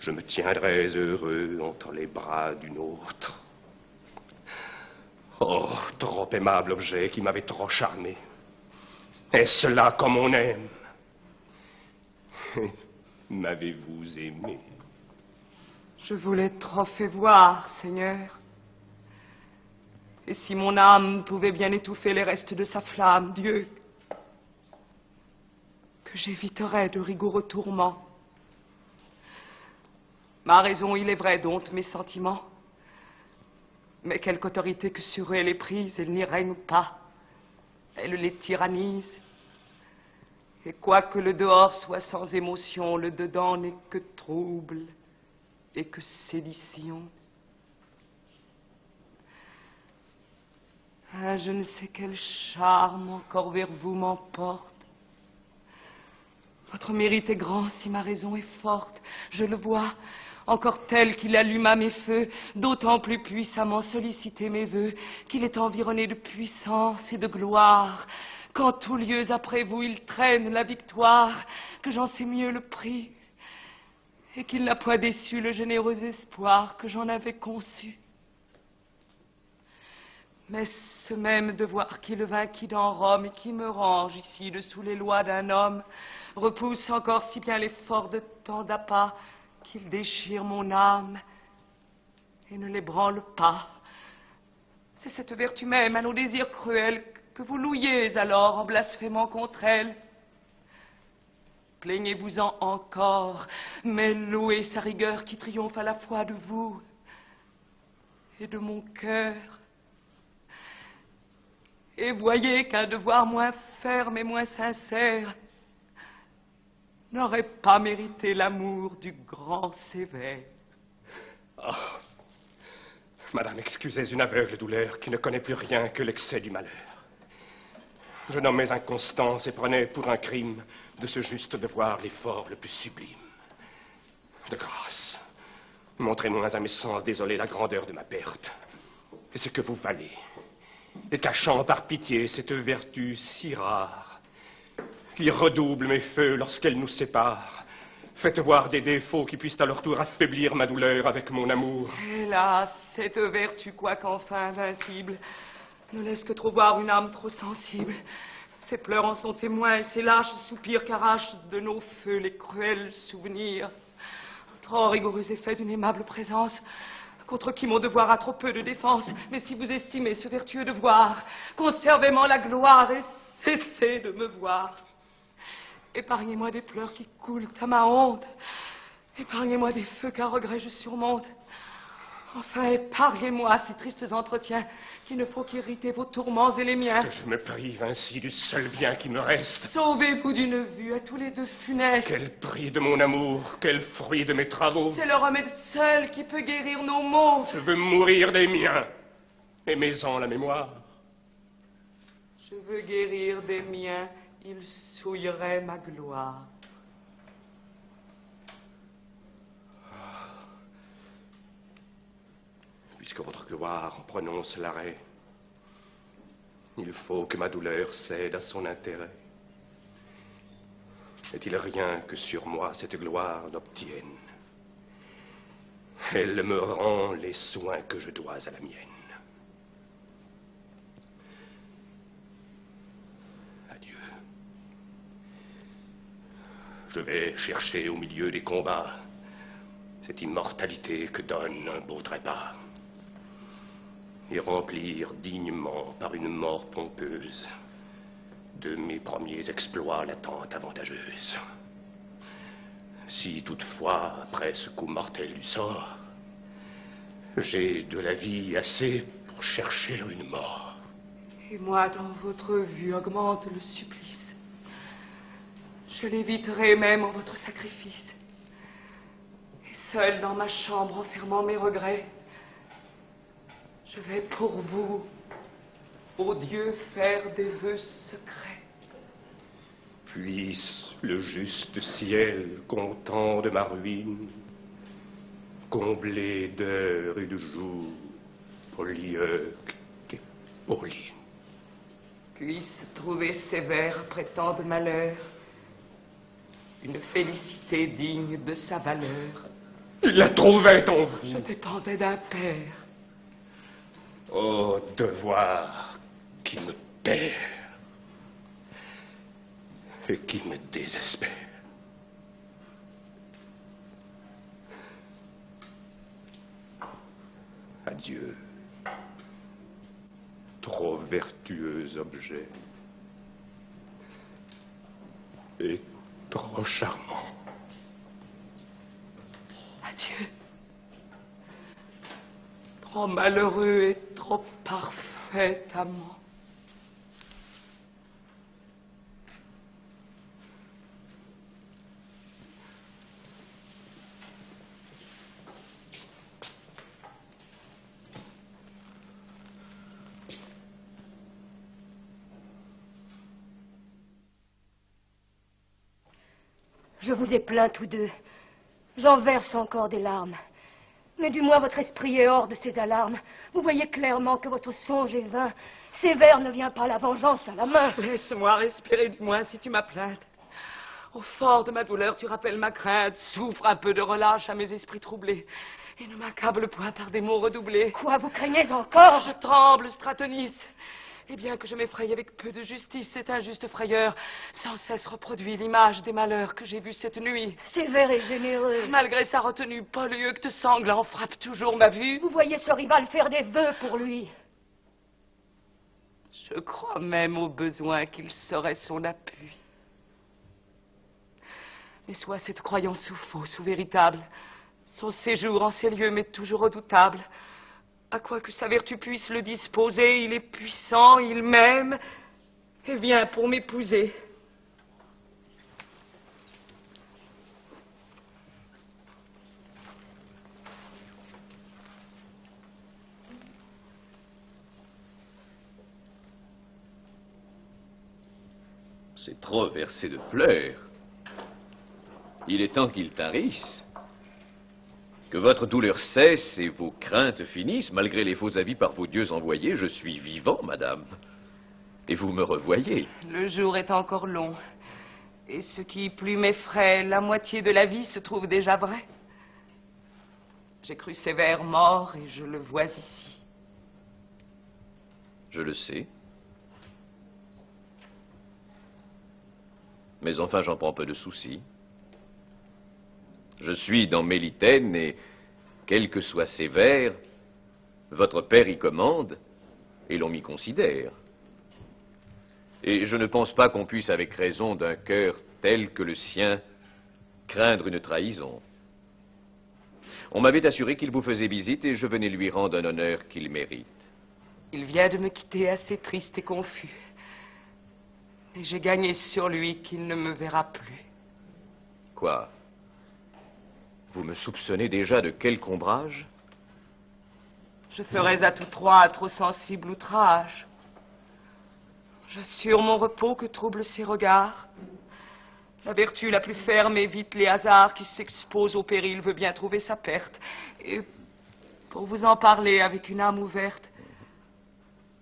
je me tiendrais heureux entre les bras d'une autre. Oh, trop aimable objet qui m'avait trop charmé. Est-ce là comme on aime? M'avez-vous aimé? Je vous l'ai trop fait voir, Seigneur. Et si mon âme pouvait bien étouffer les restes de sa flamme, Dieu, que j'éviterais de rigoureux tourments. Ma raison, il est vrai, dompte mes sentiments. Mais quelque autorité que sur eux elle est prise, elle n'y règne pas. Elle les tyrannise. Et quoique le dehors soit sans émotion, le dedans n'est que trouble et que sédition. Ah, je ne sais quel charme encore vers vous m'emporte. Votre mérite est grand si ma raison est forte. Je le vois, encore tel qu'il alluma mes feux, d'autant plus puissamment solliciter mes voeux, qu'il est environné de puissance et de gloire, qu'en tous lieux après vous il traîne la victoire, que j'en sais mieux le prix, et qu'il n'a point déçu le généreux espoir que j'en avais conçu. Mais ce même devoir qui le vainquit dans Rome et qui me range ici dessous les lois d'un homme, repousse encore si bien l'effort de tant d'appâts qu'il déchire mon âme et ne l'ébranle pas. C'est cette vertu même à nos désirs cruels que vous louiez alors en blasphémant contre elle. Plaignez-vous-en encore, mais louez sa rigueur qui triomphe à la fois de vous et de mon cœur. Et voyez qu'un devoir moins ferme et moins sincère n'aurait pas mérité l'amour du grand sévère. Oh. Madame, excusez une aveugle douleur qui ne connaît plus rien que l'excès du malheur. Je nommais inconstance et prenais pour un crime de ce juste devoir l'effort le plus sublime. De grâce, montrez-moi à mes sens désolés la grandeur de ma perte et ce que vous valez, et cachant par pitié cette vertu si rare redouble mes feux lorsqu'elle nous sépare. Faites voir des défauts qui puissent à leur tour affaiblir ma douleur avec mon amour. Hélas, cette vertu, quoiqu'enfin invincible, ne laisse que trop voir une âme trop sensible. Ses pleurs en sont témoins et ses lâches soupirs qu'arrachent de nos feux les cruels souvenirs. Trop rigoureux effet d'une aimable présence, contre qui mon devoir a trop peu de défense. Mais si vous estimez ce vertueux devoir, conservez-moi la gloire et cessez de me voir. Épargnez-moi des pleurs qui coulent à ma honte. Épargnez-moi des feux qu'à regret je surmonte. Enfin, épargnez-moi ces tristes entretiens qui ne font qu'irriter vos tourments et les miens. Que je me prive ainsi du seul bien qui me reste. Sauvez-vous d'une vue à tous les deux funeste. Quel prix de mon amour, quel fruit de mes travaux. C'est le remède seul qui peut guérir nos maux. Je veux mourir des miens. Aimez-en la mémoire. Je veux guérir des miens il souillerait ma gloire. Puisque votre gloire prononce l'arrêt, il faut que ma douleur cède à son intérêt. N'est-il rien que sur moi cette gloire n'obtienne Elle me rend les soins que je dois à la mienne. Je vais chercher au milieu des combats cette immortalité que donne un beau trépas et remplir dignement par une mort pompeuse de mes premiers exploits l'attente avantageuse. Si toutefois, après ce coup mortel du sort, j'ai de la vie assez pour chercher une mort. Et moi, dans votre vue, augmente le supplice. Je l'éviterai même en votre sacrifice. Et seul dans ma chambre, enfermant mes regrets, je vais pour vous, ô Dieu, faire des vœux secrets. Puisse le juste ciel, content de ma ruine, combler d'heures et de jours Polyeuque et Pauline. Puisse trouver sévère tant de malheurs une félicité digne de sa valeur. Il la trouvait en vous. Je dépendais d'un père. Oh, devoir qui me perd et qui me désespère. Adieu, trop vertueux objet et trop charmant. Adieu. Trop malheureux et trop parfait amant. Je vous ai plaint tous deux. J'en verse encore des larmes. Mais du moins votre esprit est hors de ces alarmes. Vous voyez clairement que votre songe est vain. Sévère ne vient pas la vengeance à la main. Laisse-moi respirer du moins si tu m'as plainte. Au fort de ma douleur, tu rappelles ma crainte. Souffre un peu de relâche à mes esprits troublés. Et ne m'accable point par des mots redoublés. Quoi, vous craignez encore? Je tremble, Stratonis. Et bien que je m'effraie avec peu de justice, cette injuste frayeur sans cesse reproduit l'image des malheurs que j'ai vus cette nuit. Sévère et généreux. Malgré sa retenue, Polyeucte sanglant frappe toujours ma vue. Vous voyez ce rival faire des vœux pour lui. Je crois même au besoin qu'il serait son appui. Mais soit cette croyance ou fausse ou véritable, son séjour en ces lieux m'est toujours redoutable. À quoi que sa vertu puisse le disposer, il est puissant, il m'aime et vient pour m'épouser. C'est trop versé de pleurs. Il est temps qu'il tarisse. Que votre douleur cesse et vos craintes finissent, malgré les faux avis par vos dieux envoyés. Je suis vivant, madame. Et vous me revoyez. Le jour est encore long. Et ce qui plus m'effraie, la moitié de la vie se trouve déjà vrai. J'ai cru sévère mort et je le vois ici. Je le sais. Mais enfin, j'en prends peu de soucis. Je suis dans Mélitène et, quel que soit sévère, votre père y commande et l'on m'y considère. Et je ne pense pas qu'on puisse, avec raison d'un cœur tel que le sien, craindre une trahison. On m'avait assuré qu'il vous faisait visite et je venais lui rendre un honneur qu'il mérite. Il vient de me quitter assez triste et confus. Et j'ai gagné sur lui qu'il ne me verra plus. Quoi? Vous me soupçonnez déjà de quelque ombrage Je ferais à tous trois un trop sensible outrage. J'assure mon repos que troublent ses regards. La vertu la plus ferme évite les hasards qui s'exposent au péril, veut bien trouver sa perte. Et pour vous en parler avec une âme ouverte,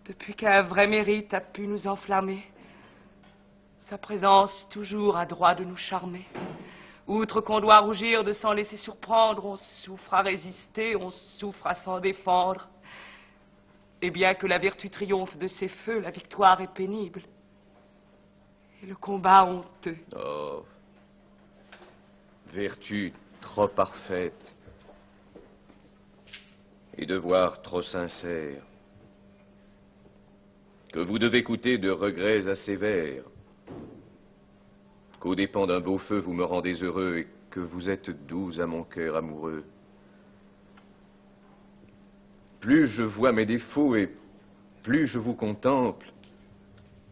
depuis qu'un vrai mérite a pu nous enflammer, sa présence toujours a droit de nous charmer. Outre qu'on doit rougir de s'en laisser surprendre, on souffre à résister, on souffre à s'en défendre. Et bien que la vertu triomphe de ses feux, la victoire est pénible. Et le combat honteux. Oh, vertu trop parfaite et devoir trop sincère, que vous devez coûter de regrets assez sévères, qu'au dépens d'un beau feu vous me rendez heureux et que vous êtes doux à mon cœur amoureux. Plus je vois mes défauts et plus je vous contemple,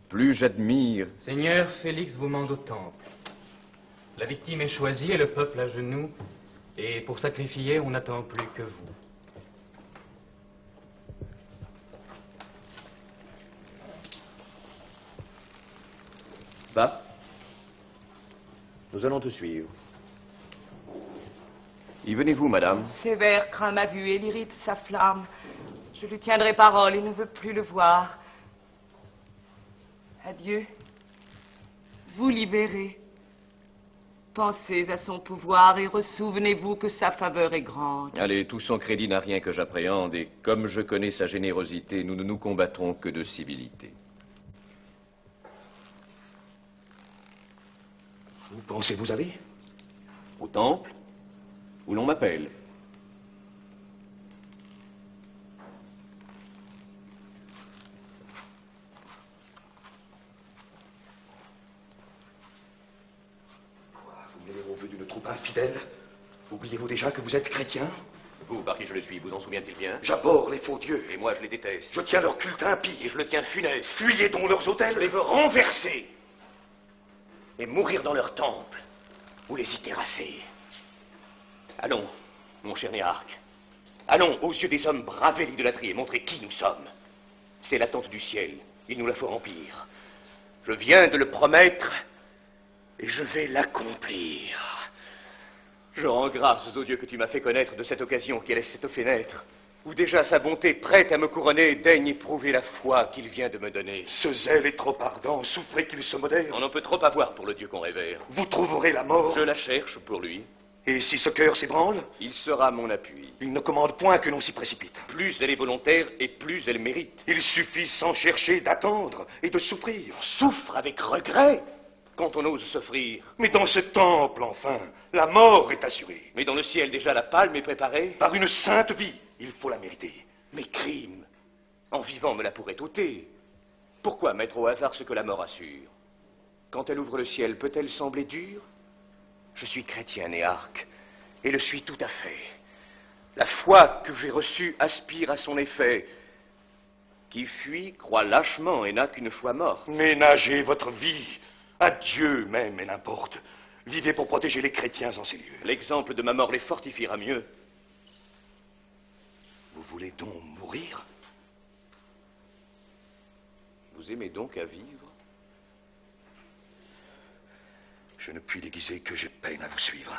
plus j'admire. Seigneur, Félix vous mande au temple. La victime est choisie et le peuple à genoux, et pour sacrifier, on n'attend plus que vous. Va. Nous allons te suivre. Y venez-vous, madame? Sévère craint ma vue et l'irrite sa flamme. Je lui tiendrai parole et ne veux plus le voir. Adieu. Vous libérez. Pensez à son pouvoir et ressouvenez-vous que sa faveur est grande. Allez, tout son crédit n'a rien que j'appréhende, et comme je connais sa générosité, nous ne nous combattrons que de civilité. Vous pensez vous aller Au temple, où l'on m'appelle. Quoi Vous mêlez au vœu d'une troupe infidèle? Oubliez-vous déjà que vous êtes chrétien? Vous, par qui je le suis, vous en souvient-il bien? J'abhorre les faux dieux. Et moi, je les déteste. Je tiens leur culte impie. Et je le tiens funeste. Fuyez donc leurs hôtels. Je les veux renverser et mourir dans leur temple ou les y terrasser. Allons, mon cher Néarque. Allons, aux yeux des hommes, braver l'idolâtrie et montrer qui nous sommes. C'est l'attente du ciel. Il nous la faut remplir. Je viens de le promettre et je vais l'accomplir. Je rends grâce au Dieu que tu m'as fait connaître de cette occasion qui laisse cette fenêtre, où déjà sa bonté prête à me couronner daigne éprouver la foi qu'il vient de me donner. Ce zèle est trop ardent. Souffrez qu'il se modère. On en peut trop avoir pour le Dieu qu'on révère. Vous trouverez la mort. Je la cherche pour lui. Et si ce cœur s'ébranle Il sera mon appui. Il ne commande point que l'on s'y précipite. Plus elle est volontaire et plus elle mérite. Il suffit sans chercher d'attendre et de souffrir. Souffre avec regret quand on ose s'offrir. Mais dans ce temple, enfin, la mort est assurée. Mais dans le ciel déjà la palme est préparée. Par une sainte vie, il faut la mériter. Mes crimes, en vivant, me la pourraient ôter. Pourquoi mettre au hasard ce que la mort assure Quand elle ouvre le ciel, peut-elle sembler dure Je suis chrétien, Néarque, et le suis tout à fait. La foi que j'ai reçue aspire à son effet. Qui fuit, croit lâchement et n'a qu'une foi morte. Ménagez votre vie. À Dieu même, et n'importe. Vivez pour protéger les chrétiens en ces lieux. L'exemple de ma mort les fortifiera mieux. Vous voulez donc mourir Vous aimez donc à vivre Je ne puis déguiser que j'ai peine à vous suivre.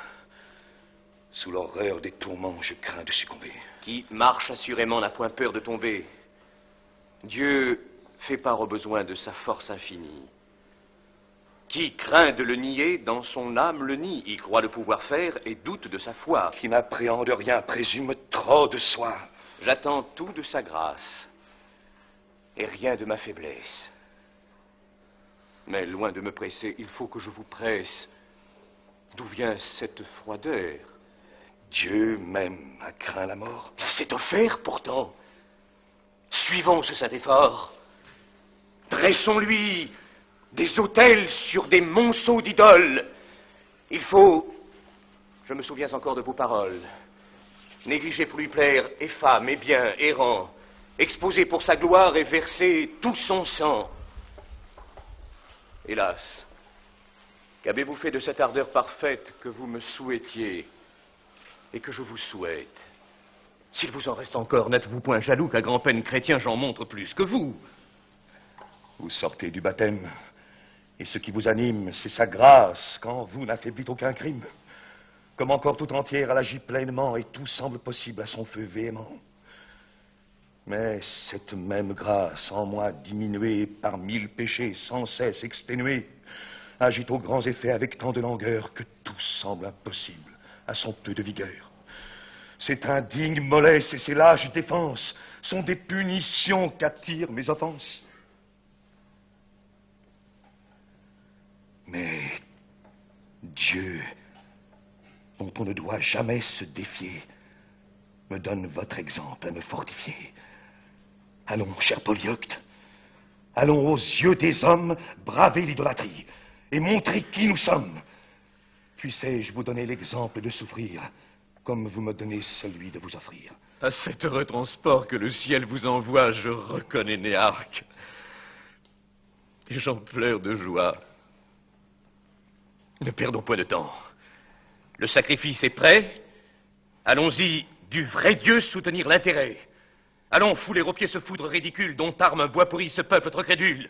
Sous l'horreur des tourments, je crains de succomber. Qui marche assurément n'a point peur de tomber. Dieu fait part au besoin de sa force infinie. Qui craint de le nier, dans son âme le nie. Il croit le pouvoir faire et doute de sa foi. Qui n'appréhende rien, présume trop de soi. J'attends tout de sa grâce et rien de ma faiblesse. Mais loin de me presser, il faut que je vous presse. D'où vient cette froideur? Dieu même a craint la mort. Il s'est offert pourtant. Suivons ce saint effort. Dressons-lui des autels sur des monceaux d'idoles. Il faut. Je me souviens encore de vos paroles. Négliger pour lui plaire et femme et bien errant, exposer pour sa gloire et verser tout son sang. Hélas, qu'avez-vous fait de cette ardeur parfaite que vous me souhaitiez et que je vous souhaite? S'il vous en reste encore, n'êtes-vous point jaloux qu'à grand-peine chrétien j'en montre plus que vous? Vous sortez du baptême, et ce qui vous anime, c'est sa grâce quand vous n'affaiblît aucun crime. Comme encore tout entière, elle agit pleinement et tout semble possible à son feu véhément. Mais cette même grâce, en moi diminuée par mille péchés sans cesse exténués, agit aux grands effets avec tant de langueur que tout semble impossible à son peu de vigueur. C'est indigne mollesse et ses lâches défenses sont des punitions qu'attirent mes offenses. Mais Dieu, dont on ne doit jamais se défier, me donne votre exemple à me fortifier. Allons, cher Polyocte, allons aux yeux des hommes braver l'idolâtrie et montrer qui nous sommes. Puissé-je vous donner l'exemple de souffrir comme vous me donnez celui de vous offrir. À cet heureux transport que le ciel vous envoie, je reconnais Néarque. Et j'en pleure de joie. Ne perdons point de temps. Le sacrifice est prêt. Allons-y, du vrai Dieu soutenir l'intérêt. Allons fouler aux pieds ce foudre ridicule dont arme un bois pourri ce peuple trop crédule.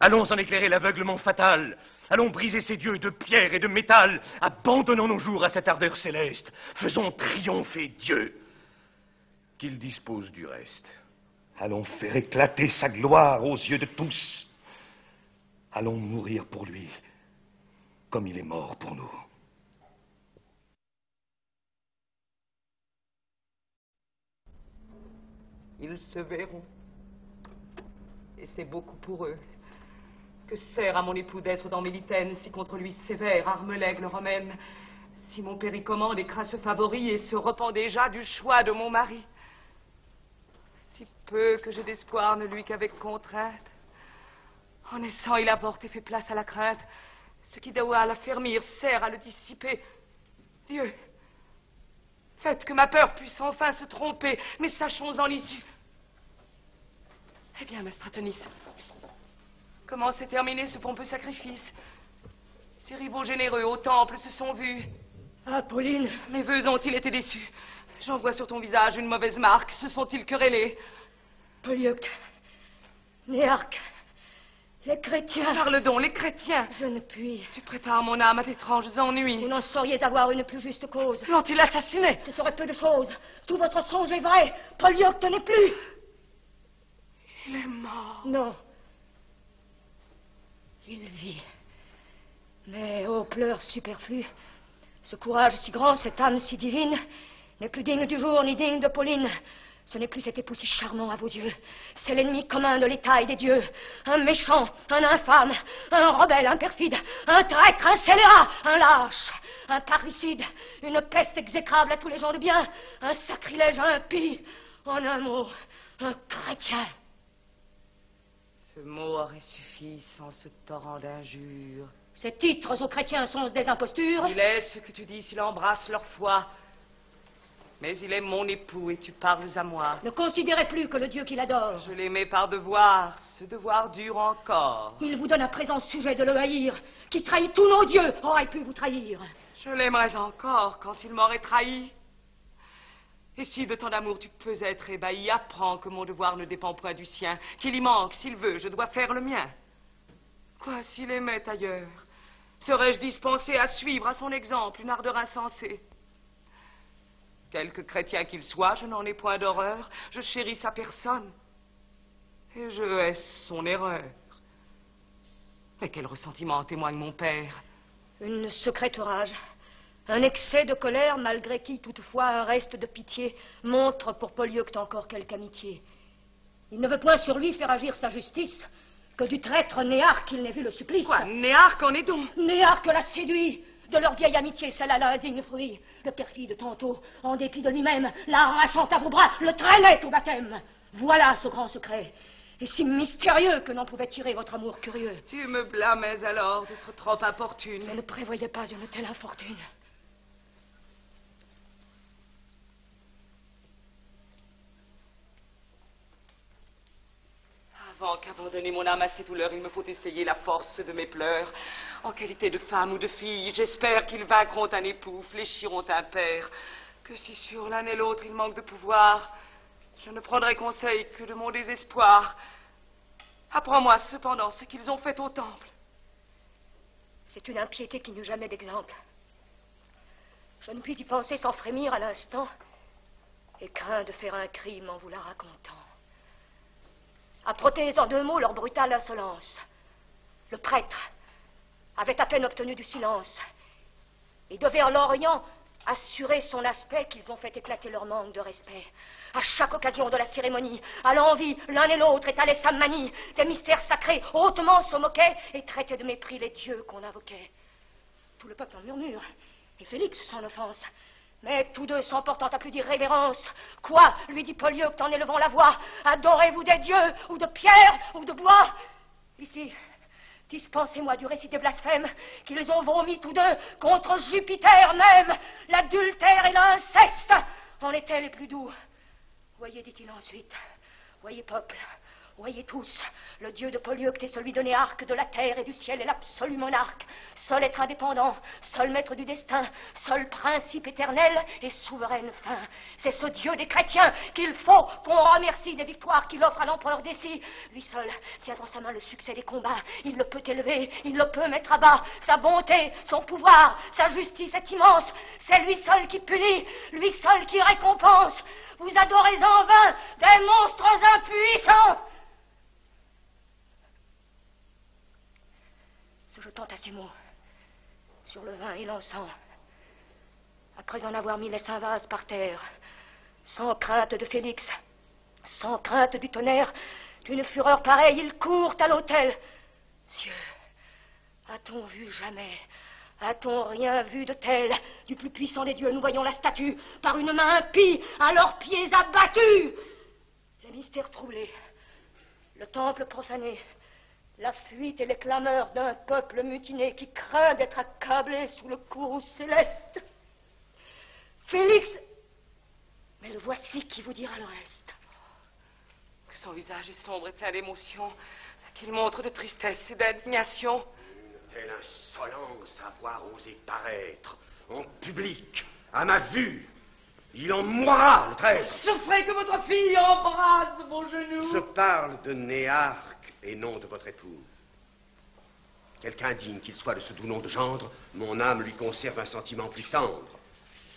Allons en éclairer l'aveuglement fatal. Allons briser ces dieux de pierre et de métal. Abandonnons nos jours à cette ardeur céleste. Faisons triompher Dieu. Qu'il dispose du reste. Allons faire éclater sa gloire aux yeux de tous. Allons mourir pour lui, comme il est mort pour nous. Ils se verront. Et c'est beaucoup pour eux. Que sert à mon époux d'être dans Mélitaine si contre lui sévère arme l'aigle romaine Si mon péricommande écrase ce favori et se repent déjà du choix de mon mari? Si peu que j'ai d'espoir ne lui qu'avec contrainte. En naissant, il apporte et fait place à la crainte. Ce qui doit l'affermir sert à le dissiper. Dieu, faites que ma peur puisse enfin se tromper, mais sachons en l'issue. Eh bien, Mastratonis, comment s'est terminé ce pompeux sacrifice? Ces rivaux généreux au temple se sont vus. Ah, Pauline Mes voeux ont-ils été déçus? J'en vois sur ton visage une mauvaise marque. Se sont-ils querellés? Polyeucte, Néarque, les chrétiens. Parle donc, les chrétiens. Je ne puis. Tu prépares mon âme à d'étranges ennuis. Vous n'en sauriez avoir une plus juste cause. L'ont-ils assassiné? Ce serait peu de choses. Tout votre songe est vrai. Polyeucte n'est plus. Il est mort. Non. Il vit. Mais, ô pleurs superflus, ce courage si grand, cette âme si divine, n'est plus digne du jour ni digne de Pauline. Ce n'est plus cet époux si charmant à vos yeux. C'est l'ennemi commun de l'État et des dieux. Un méchant, un infâme, un rebelle, un perfide, un traître, un scélérat, un lâche, un parricide, une peste exécrable à tous les gens de bien, un sacrilège impie. En un mot, un chrétien. Ce mot aurait suffi sans ce torrent d'injures. Ces titres aux chrétiens sont des impostures. Il est ce que tu dis s'il embrasse leur foi. Mais il est mon époux et tu parles à moi. Ne considérez plus que le Dieu qu'il adore. Je l'aimais par devoir. Ce devoir dure encore. Il vous donne à présent sujet de le haïr. Qui trahit tous nos dieux aurait pu vous trahir. Je l'aimerais encore quand il m'aurait trahi. Et si de ton amour tu peux être ébahi, apprends que mon devoir ne dépend point du sien, qu'il y manque, s'il veut, je dois faire le mien. Quoi s'il aimait ailleurs? Serais-je dispensé à suivre à son exemple une ardeur insensée? Quelque chrétien qu'il soit, je n'en ai point d'horreur, je chéris sa personne, et je hais son erreur. Mais quel ressentiment témoigne mon père Une secrète rage, un excès de colère, malgré qui, toutefois, un reste de pitié montre pour Polyeucte encore quelque amitié. Il ne veut point sur lui faire agir sa justice, que du traître Néarque il n'ait vu le supplice. Quoi Néarque en est donc Néarque l'a séduit de leur vieille amitié, celle-là l'indigne fruit. Le perfide tantôt, en dépit de lui-même, l'arrachant à vos bras, le traînait au baptême. Voilà ce grand secret. Et si mystérieux que n'en pouvait tirer votre amour curieux. Tu me blâmais alors d'être trop importune. Je ne prévoyais pas une telle infortune. Avant qu'abandonner mon âme à ces douleurs, il me faut essayer la force de mes pleurs. En qualité de femme ou de fille, j'espère qu'ils vaincront un époux, fléchiront un père. Que si sur l'un et l'autre il manque de pouvoir, je ne prendrai conseil que de mon désespoir. Apprends-moi cependant ce qu'ils ont fait au temple. C'est une impiété qui n'eut jamais d'exemple. Je ne puis y penser sans frémir à l'instant et crains de faire un crime en vous la racontant. Apprôtez en deux mots leur brutale insolence. Le prêtre avait à peine obtenu du silence et de vers l'Orient assurer son aspect qu'ils ont fait éclater leur manque de respect. À chaque occasion de la cérémonie, à l'envie, l'un et l'autre étalaient sa manie. Des mystères sacrés hautement se moquaient et traitaient de mépris les dieux qu'on invoquait. Tout le peuple en murmure, et Félix sans offense. Mais tous deux s'emportant à plus dire révérence. Quoi lui dit Polyeucte en élevant la voix. Adorez-vous des dieux, ou de pierre, ou de bois? Ici, dispensez-moi du récit des blasphèmes qu'ils ont vomi tous deux contre Jupiter même. L'adultère et l'inceste en étaient les plus doux. Voyez, dit-il ensuite, voyez peuple, voyez tous, le dieu de Polyeucte est celui de Néarque, de la terre et du ciel est l'absolu monarque, seul être indépendant, seul maître du destin, seul principe éternel et souveraine fin. C'est ce dieu des chrétiens qu'il faut qu'on remercie des victoires qu'il offre à l'empereur d'Essie. Lui seul tient dans sa main le succès des combats, il le peut élever, il le peut mettre à bas, sa bonté, son pouvoir, sa justice est immense, c'est lui seul qui punit, lui seul qui récompense. Vous adorez en vain des monstres impuissants. Se jetant à ces mots, sur le vin et l'encens, après en avoir mis les saints vases par terre, sans crainte de Félix, Sans crainte du tonnerre, d'une fureur pareille, ils courent à l'autel. Cieux, a-t-on vu jamais a-t-on rien vu de tel Du plus puissant des dieux, nous voyons la statue, par une main impie, à leurs pieds abattus. Les mystères troublés, le temple profané, la fuite et les clameurs d'un peuple mutiné qui craint d'être accablé sous le courroux céleste. Félix, mais le voici qui vous dira le reste. Que son visage est sombre et plein d'émotion, qu'il montre de tristesse et d'indignation. Quelle insolence avoir osé paraître en public, à ma vue. Il en mourra, le traître. Je ferai que votre fille embrasse vos genoux. Je parle de Néarque et non de votre époux. Quelque indigne qu'il soit de ce doux nom de gendre, mon âme lui conserve un sentiment plus tendre.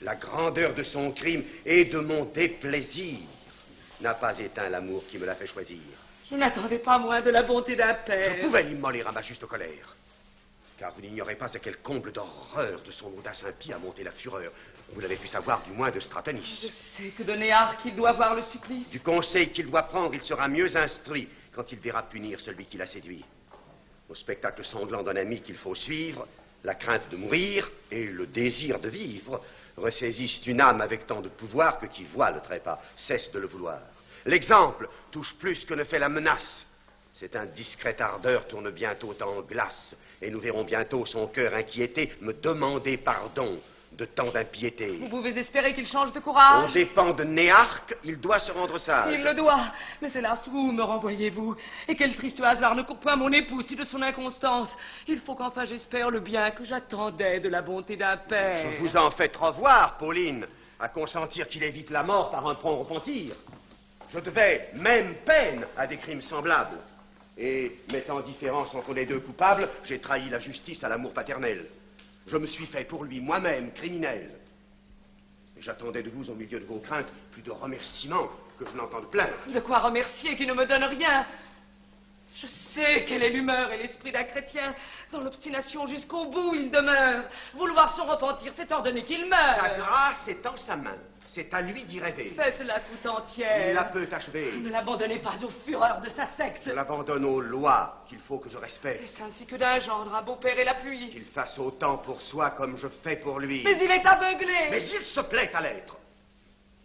La grandeur de son crime et de mon déplaisir n'a pas éteint l'amour qui me l'a fait choisir. Je n'attendais pas moins de la bonté d'un père. Je pouvais l'immoler à ma juste colère. Car vous n'ignorez pas à quel comble d'horreur de son audace impie a monté la fureur. Vous l'avez pu savoir du moins de Stratonis. Je sais que de Néarque, il doit voir le supplice. Du conseil qu'il doit prendre, il sera mieux instruit quand il verra punir celui qui l'a séduit. Au spectacle sanglant d'un ami qu'il faut suivre, la crainte de mourir et le désir de vivre ressaisissent une âme avec tant de pouvoir que qui voit le trépas cesse de le vouloir. L'exemple touche plus que ne fait la menace. Cette indiscrète ardeur tourne bientôt en glace, et nous verrons bientôt son cœur inquiété me demander pardon de tant d'impiété. Vous pouvez espérer qu'il change de On courage. dépend de Néarque, il doit se rendre sage. Il le doit. Mais hélas, où me renvoyez-vous Et quel triste hasard ne coupe pas mon époux si de son inconstance. Il faut qu'enfin j'espère le bien que j'attendais de la bonté d'un père. Je vous en fais trop voir, Pauline, à consentir qu'il évite la mort par un prompt repentir. Je devais même peine à des crimes semblables. Et, mettant différence entre les deux coupables, j'ai trahi la justice à l'amour paternel. Je me suis fait pour lui moi-même criminel. Et j'attendais de vous, au milieu de vos craintes, plus de remerciements que je n'entends de plainte. De quoi remercier qui ne me donne rien? Je sais quelle est l'humeur et l'esprit d'un chrétien. Dans l'obstination jusqu'au bout, il demeure. Vouloir son repentir, c'est ordonner qu'il meure. Sa grâce est en sa main. C'est à lui d'y rêver. Faites-la tout entière. Il la peut achever. Ne l'abandonnez pas aux fureurs de sa secte. Je l'abandonne aux lois qu'il faut que je respecte. Est-ce ainsi que d'un gendre, un beau-père et l'appui Qu'il fasse autant pour soi comme je fais pour lui. Mais il est aveuglé Mais il se plaît à l'être.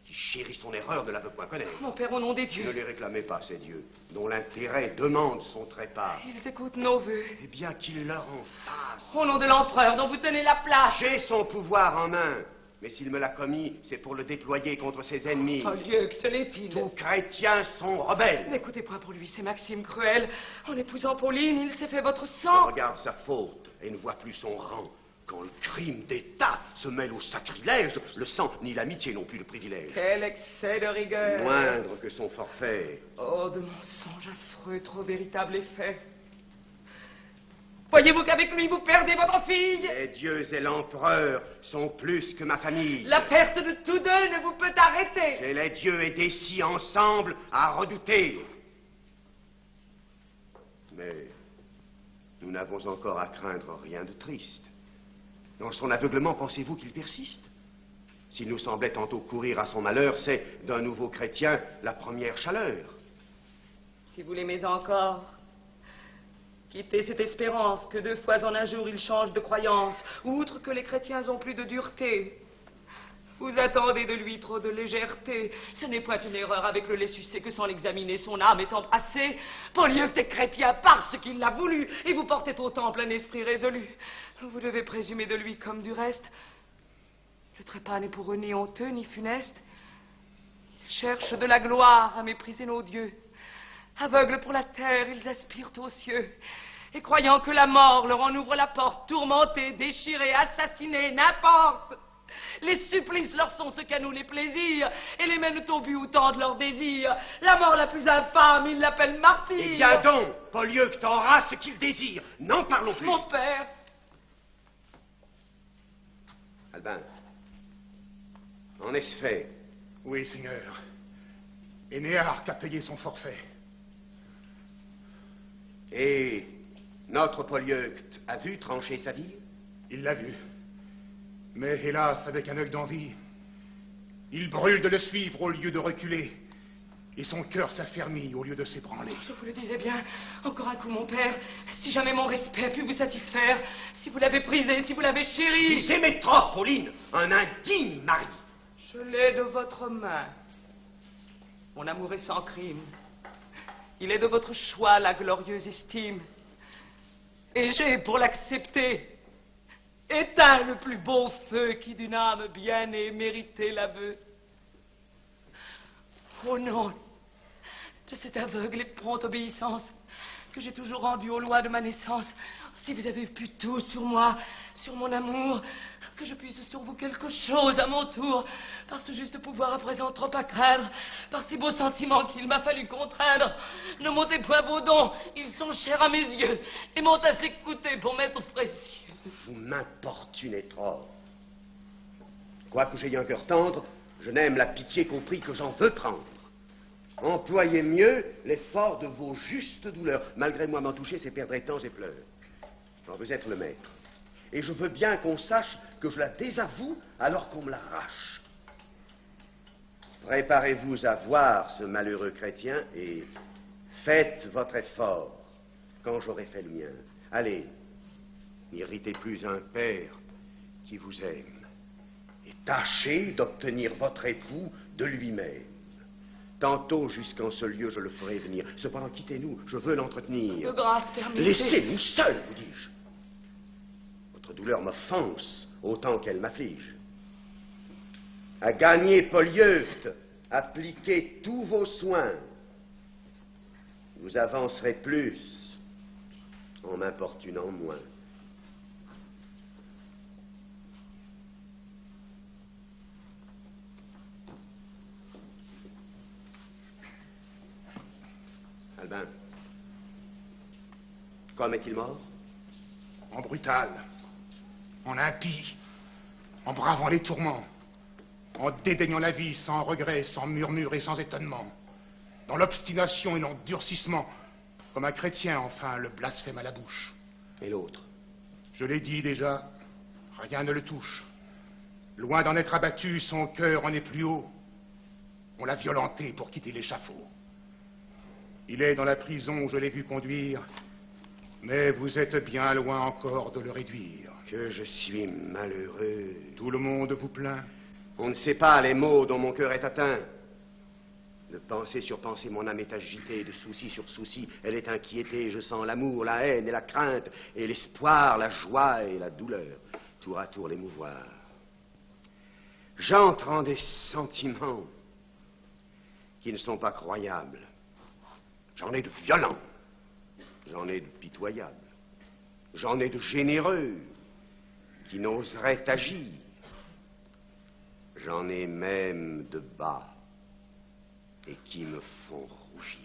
Qui chérit son erreur ne la veut point connaître. Mon père, au nom des Ne dieux, les réclamez pas, ces dieux, dont l'intérêt demande son trépas. ils écoutent nos vœux. Eh bien, qu'il leur en fasse. Au nom de l'empereur dont vous tenez la place. J'ai son pouvoir en main. Mais s'il me l'a commis, c'est pour le déployer contre ses ennemis. Oh, lieu que te l'est-il? Tous chrétiens sont rebelles. N'écoutez point pour lui, c'est Maxime cruel. En épousant Pauline, il s'est fait votre Je sang. regarde sa faute et ne vois plus son rang. Quand le crime d'État se mêle au sacrilège, le sang ni l'amitié n'ont plus de privilège. Quel excès de rigueur. Moindre que son forfait. Oh, de mensonges affreux, trop véritable effet. Voyez-vous qu'avec lui, vous perdez votre fille Les dieux et l'empereur sont plus que ma famille. La perte de tous deux ne vous peut arrêter. J'ai les dieux et des si ensemble à redouter. Mais nous n'avons encore à craindre rien de triste. Dans son aveuglement, pensez-vous qu'il persiste? S'il nous semblait tantôt courir à son malheur, c'est d'un nouveau chrétien la première chaleur. Si vous l'aimez encore, quittez cette espérance que deux fois en un jour il change de croyance, outre que les chrétiens ont plus de dureté. Vous attendez de lui trop de légèreté. Ce n'est point une erreur avec le lait sucé que sans l'examiner son âme est embrassée. Polyeucte est chrétien parce qu'il l'a voulu, et vous portez au temple un esprit résolu. Vous devez présumer de lui comme du reste. Le trépas n'est pour eux ni honteux ni funeste. Ils cherchent de la gloire à mépriser nos dieux. Aveugles pour la terre, ils aspirent aux cieux. Et croyant que la mort leur en ouvre la porte, tourmentés, déchirés, assassinés, n'importe. Les supplices leur sont ce qu'à nous les plaisirs, et les mènent au but où tendent leurs désirs. La mort la plus infâme, ils l'appellent martyr. Eh bien donc, Polyeucte aura ce qu'il désire. N'en parlons plus. Mon père, Albin, en est-ce fait Oui, Seigneur. Et Néarque a payé son forfait. Et notre Polyeucte a vu trancher sa vie? Il l'a vu. Mais hélas, avec un œil d'envie, il brûle de le suivre au lieu de reculer. et son cœur s'affermit au lieu de s'ébranler. Je vous le disais bien, encore un coup, mon père. Si jamais mon respect a pu vous satisfaire, si vous l'avez prisé, si vous l'avez chéri. Vous aimez trop, Pauline, un indigne mari. Je l'ai de votre main. Mon amour est sans crime. Il est de votre choix la glorieuse estime. Et j'ai, pour l'accepter, éteint le plus beau feu qui d'une âme bien née méritait l'aveu. Au nom de cette aveugle et prompte obéissance que j'ai toujours rendue aux lois de ma naissance, si vous avez pu tout sur moi, sur mon amour, que je puisse sur vous quelque chose à mon tour, par ce juste pouvoir à présent trop à craindre, par ces beaux sentiments qu'il m'a fallu contraindre. Ne montez point vos dons, ils sont chers à mes yeux, et m'ont assez coûté pour m'être précieux. Vous m'importunez trop. Quoique j'aie un cœur tendre, je n'aime la pitié qu'au prix que j'en veux prendre. Employez mieux l'effort de vos justes douleurs. Malgré moi, m'en toucher, c'est perdre temps et pleurs. J'en veux être le maître. Et je veux bien qu'on sache que je la désavoue alors qu'on me l'arrache. Préparez-vous à voir ce malheureux chrétien et faites votre effort quand j'aurai fait le mien. Allez, n'irritez plus un père qui vous aime et tâchez d'obtenir votre époux de lui-même. Tantôt jusqu'en ce lieu je le ferai venir. Cependant, quittez-nous, je veux l'entretenir. De grâce, permettez. Laissez-nous seuls, vous dis-je. Votre douleur m'offense autant qu'elle m'afflige. À gagner Polyeute, appliquez tous vos soins. Vous avancerez plus en m'importunant moins. Albin, comme est-il mort? En brutal, en impie, en bravant les tourments, en dédaignant la vie sans regret, sans murmure et sans étonnement, dans l'obstination et l'endurcissement, comme un chrétien, enfin, le blasphème à la bouche. Et l'autre? Je l'ai dit déjà, rien ne le touche. Loin d'en être abattu, son cœur en est plus haut. On l'a violenté pour quitter l'échafaud. Il est dans la prison où je l'ai vu conduire, mais vous êtes bien loin encore de le réduire. Que je suis malheureux. Tout le monde vous plaint. On ne sait pas les maux dont mon cœur est atteint. De pensée sur pensée, mon âme est agitée, de souci sur souci, elle est inquiétée. Je sens l'amour, la haine et la crainte, et l'espoir, la joie et la douleur, tour à tour l'émouvoir. J'entre en des sentiments qui ne sont pas croyables. J'en ai de violents, j'en ai de pitoyables, j'en ai de généreux qui n'oseraient agir, j'en ai même de bas et qui me font rougir.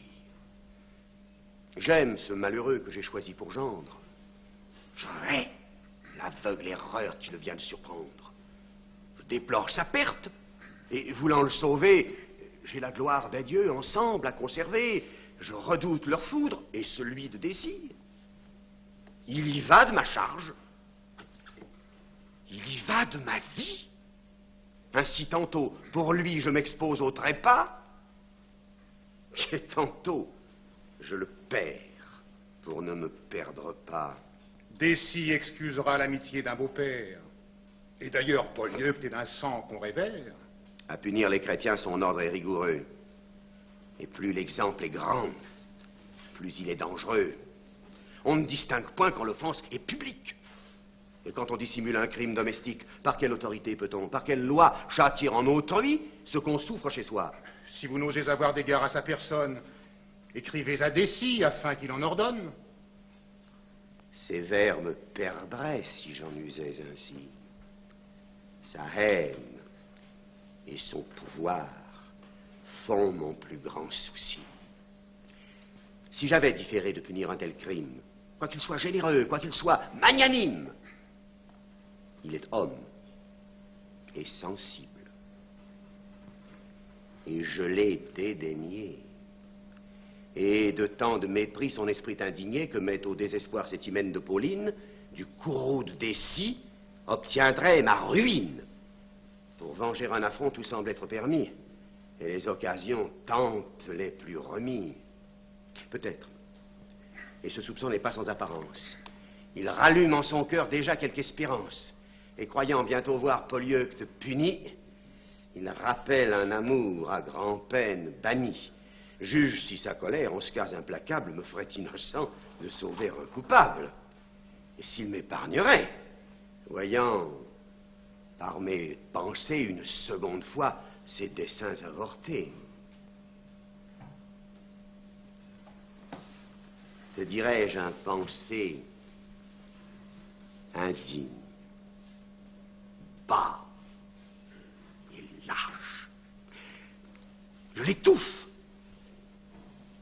J'aime ce malheureux que j'ai choisi pour gendre. Je l'aveugle erreur qui le vient de surprendre. Je déplore sa perte, et voulant le sauver, j'ai la gloire des dieux ensemble à conserver. Je redoute leur foudre et celui de Désir. Il y va de ma charge. Il y va de ma vie. Ainsi tantôt, pour lui, je m'expose au trépas, et tantôt, je le perds pour ne me perdre pas. Dessy excusera l'amitié d'un beau-père. Et d'ailleurs, Polyeucte est d'un sang qu'on révère. À punir les chrétiens, son ordre est rigoureux. Et plus l'exemple est grand, plus il est dangereux. On ne distingue point quand l'offense est publique. Et quand on dissimule un crime domestique, par quelle autorité peut-on, par quelle loi châtier en autrui ce qu'on souffre chez soi? Si vous n'osez avoir d'égard à sa personne, écrivez à Dessy afin qu'il en ordonne. Ces vers me perdraient si j'en usais ainsi. Sa haine et son pouvoir font mon plus grand souci. Si j'avais différé de punir un tel crime, quoi qu'il soit généreux, quoi qu'il soit magnanime, il est homme et sensible. Et je l'ai dédaigné. Et de tant de mépris son esprit indigné que met au désespoir cet hymen de Pauline, du courroux de Dessy, obtiendrait ma ruine. Pour venger un affront, tout semble être permis. Et les occasions tentent les plus remis. Peut-être. Et ce soupçon n'est pas sans apparence. Il rallume en son cœur déjà quelque espérance. Et croyant bientôt voir Polyeucte puni, il rappelle un amour à grand-peine banni. Juge si sa colère, en ce cas implacable, me ferait innocent de sauver un coupable. Et s'il m'épargnerait, voyant par mes pensées une seconde fois ses desseins avortés. Te dirais-je un pensée indigne, et lâche. Je l'étouffe.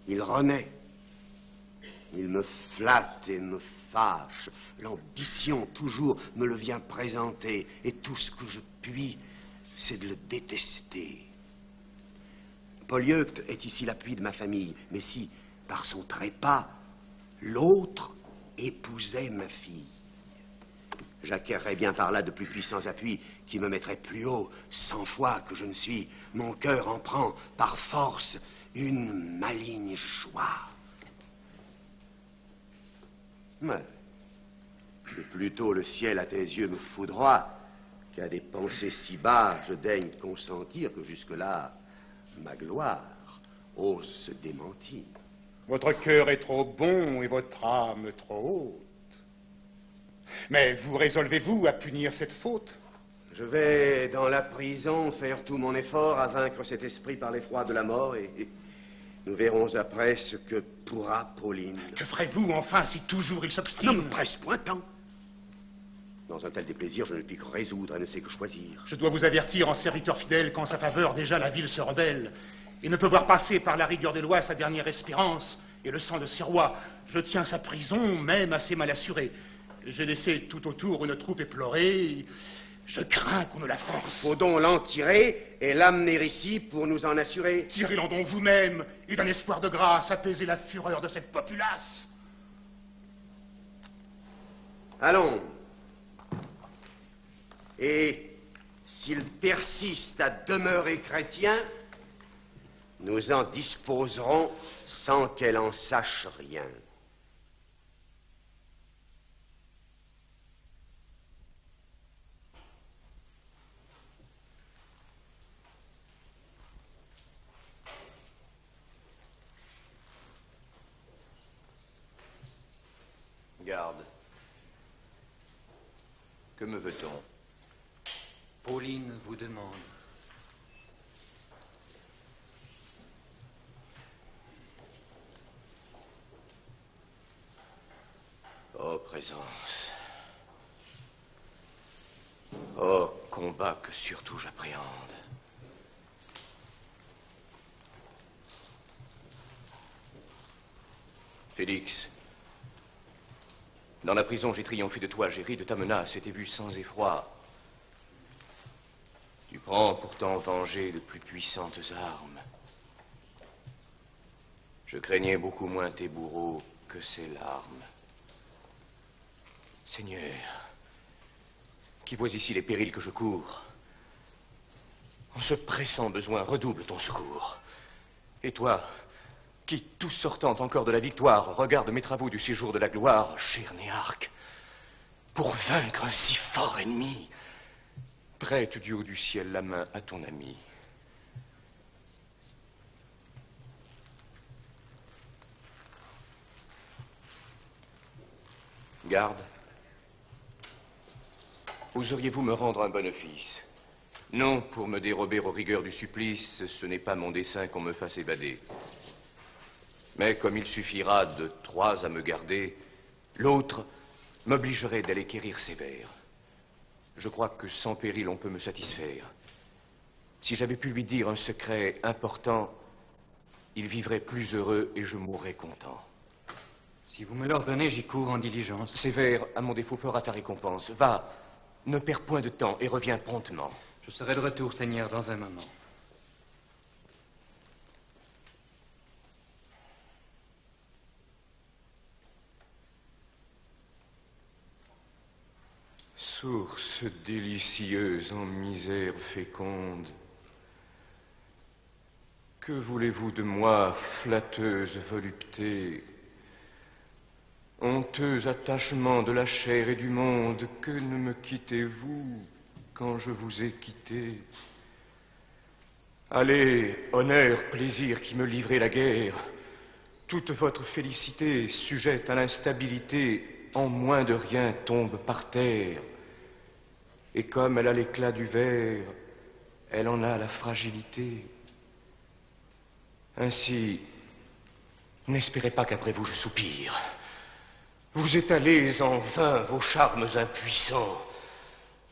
Il renaît. Il me flatte et me fâche. L'ambition toujours me le vient présenter. Et tout ce que je puis, c'est de le détester. Polyeucte est ici l'appui de ma famille. Mais si, par son trépas, l'autre épousait ma fille, j'acquerrais bien par là de plus puissants appuis qui me mettraient plus haut, cent fois que je ne suis. Mon cœur en prend par force une maligne joie. Mais, plutôt le ciel à tes yeux me foudroie qu'à des pensées si bas je daigne consentir que jusque-là ma gloire ose se démentir. Votre cœur est trop bon et votre âme trop haute. Mais vous résolvez-vous à punir cette faute Je vais dans la prison faire tout mon effort à vaincre cet esprit par l'effroi de la mort et, et nous verrons après ce que pourra Pauline. Que ferez-vous enfin si toujours il Ne s'obstine me presse point tant. Dans un tel déplaisir, je ne puis que résoudre et ne sais que choisir. Je dois vous avertir en serviteur fidèle qu'en sa faveur déjà la ville se rebelle et ne peut voir passer par la rigueur des lois sa dernière espérance et le sang de ses rois. Je tiens sa prison même assez mal assurée. J'ai laissé tout autour une troupe éplorée. Je crains qu'on ne la force. Faut donc l'en tirer et l'amener ici pour nous en assurer. Tirez-l'en donc vous-même et d'un espoir de grâce apaiser la fureur de cette populace. Allons. Et s'il persiste à demeurer chrétien, nous en disposerons sans qu'elle en sache rien. Garde. Que me veut-on? Pauline vous demande. Ô présence. Ô combat que surtout j'appréhende. Félix, dans la prison j'ai triomphé de toi, j'ai ri de ta menace et t'ai vu sans effroi. Tu prends pourtant venger de plus puissantes armes. Je craignais beaucoup moins tes bourreaux que ces larmes. Seigneur, qui vois ici les périls que je cours, en ce pressant besoin redouble ton secours. Et toi, qui, tout sortant encore de la victoire, regarde mes travaux du séjour de la gloire, cher Néarque, pour vaincre un si fort ennemi, prête du haut du ciel la main à ton ami. Garde, oseriez-vous me rendre un bon office Non, pour me dérober aux rigueurs du supplice, ce n'est pas mon dessein qu'on me fasse évader. Mais comme il suffira de trois à me garder, l'autre m'obligerait d'aller quérir sévère. Je crois que sans péril on peut me satisfaire. Si j'avais pu lui dire un secret important, il vivrait plus heureux et je mourrais content. Si vous me l'ordonnez, j'y cours en diligence. Sévère, à mon défaut, fera ta récompense. Va, ne perds point de temps et reviens promptement. Je serai de retour, Seigneur, dans un moment. Source délicieuse en misère féconde, Que voulez-vous de moi, flatteuse volupté Honteux attachement de la chair et du monde, que ne me quittez-vous quand je vous ai quitté? Allez, honneur, plaisir qui me livrez la guerre, toute votre félicité, sujette à l'instabilité, en moins de rien tombe par terre. Et comme elle a l'éclat du verre, elle en a la fragilité. Ainsi, n'espérez pas qu'après vous je soupire. Vous étalez en vain vos charmes impuissants.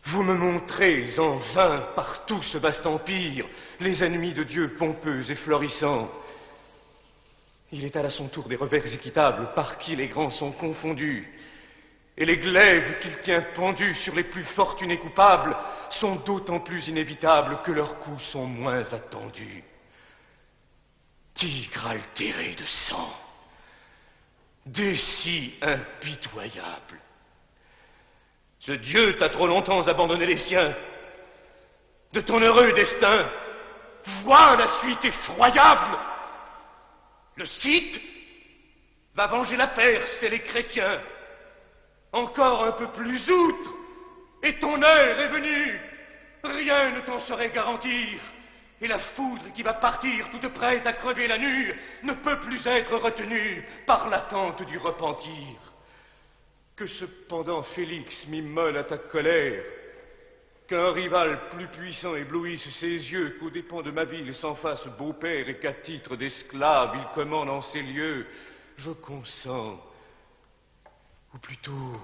Vous me montrez en vain partout ce vaste empire, les ennemis de Dieu pompeux et florissants. Il étale à son tour des revers équitables par qui les grands sont confondus. Et les glaives qu'il tient pendus sur les plus fortunés coupables sont d'autant plus inévitables que leurs coups sont moins attendus. Tigre altéré de sang, décis impitoyable, ce Dieu t'a trop longtemps abandonné les siens. De ton heureux destin, vois la suite effroyable. Le Scythe va venger la Perse et les chrétiens. Encore un peu plus outre, et ton heure est venue. Rien ne t'en saurait garantir. Et la foudre qui va partir toute prête à crever la nue ne peut plus être retenue par l'attente du repentir. Que cependant Félix m'immole à ta colère, qu'un rival plus puissant éblouisse ses yeux, qu'aux dépens de ma ville s'en fasse beau-père et qu'à titre d'esclave il commande en ces lieux, je consens, ou plutôt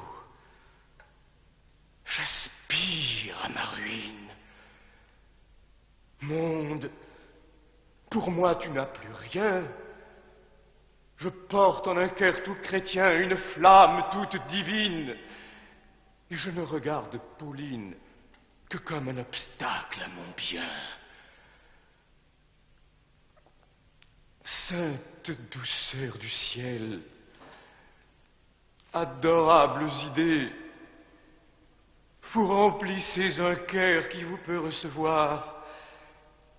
j'aspire à ma ruine. Monde, pour moi tu n'as plus rien. Je porte en un cœur tout chrétien une flamme toute divine, et je ne regarde Pauline que comme un obstacle à mon bien. Sainte douceur du ciel, adorables idées, vous remplissez un cœur qui vous peut recevoir.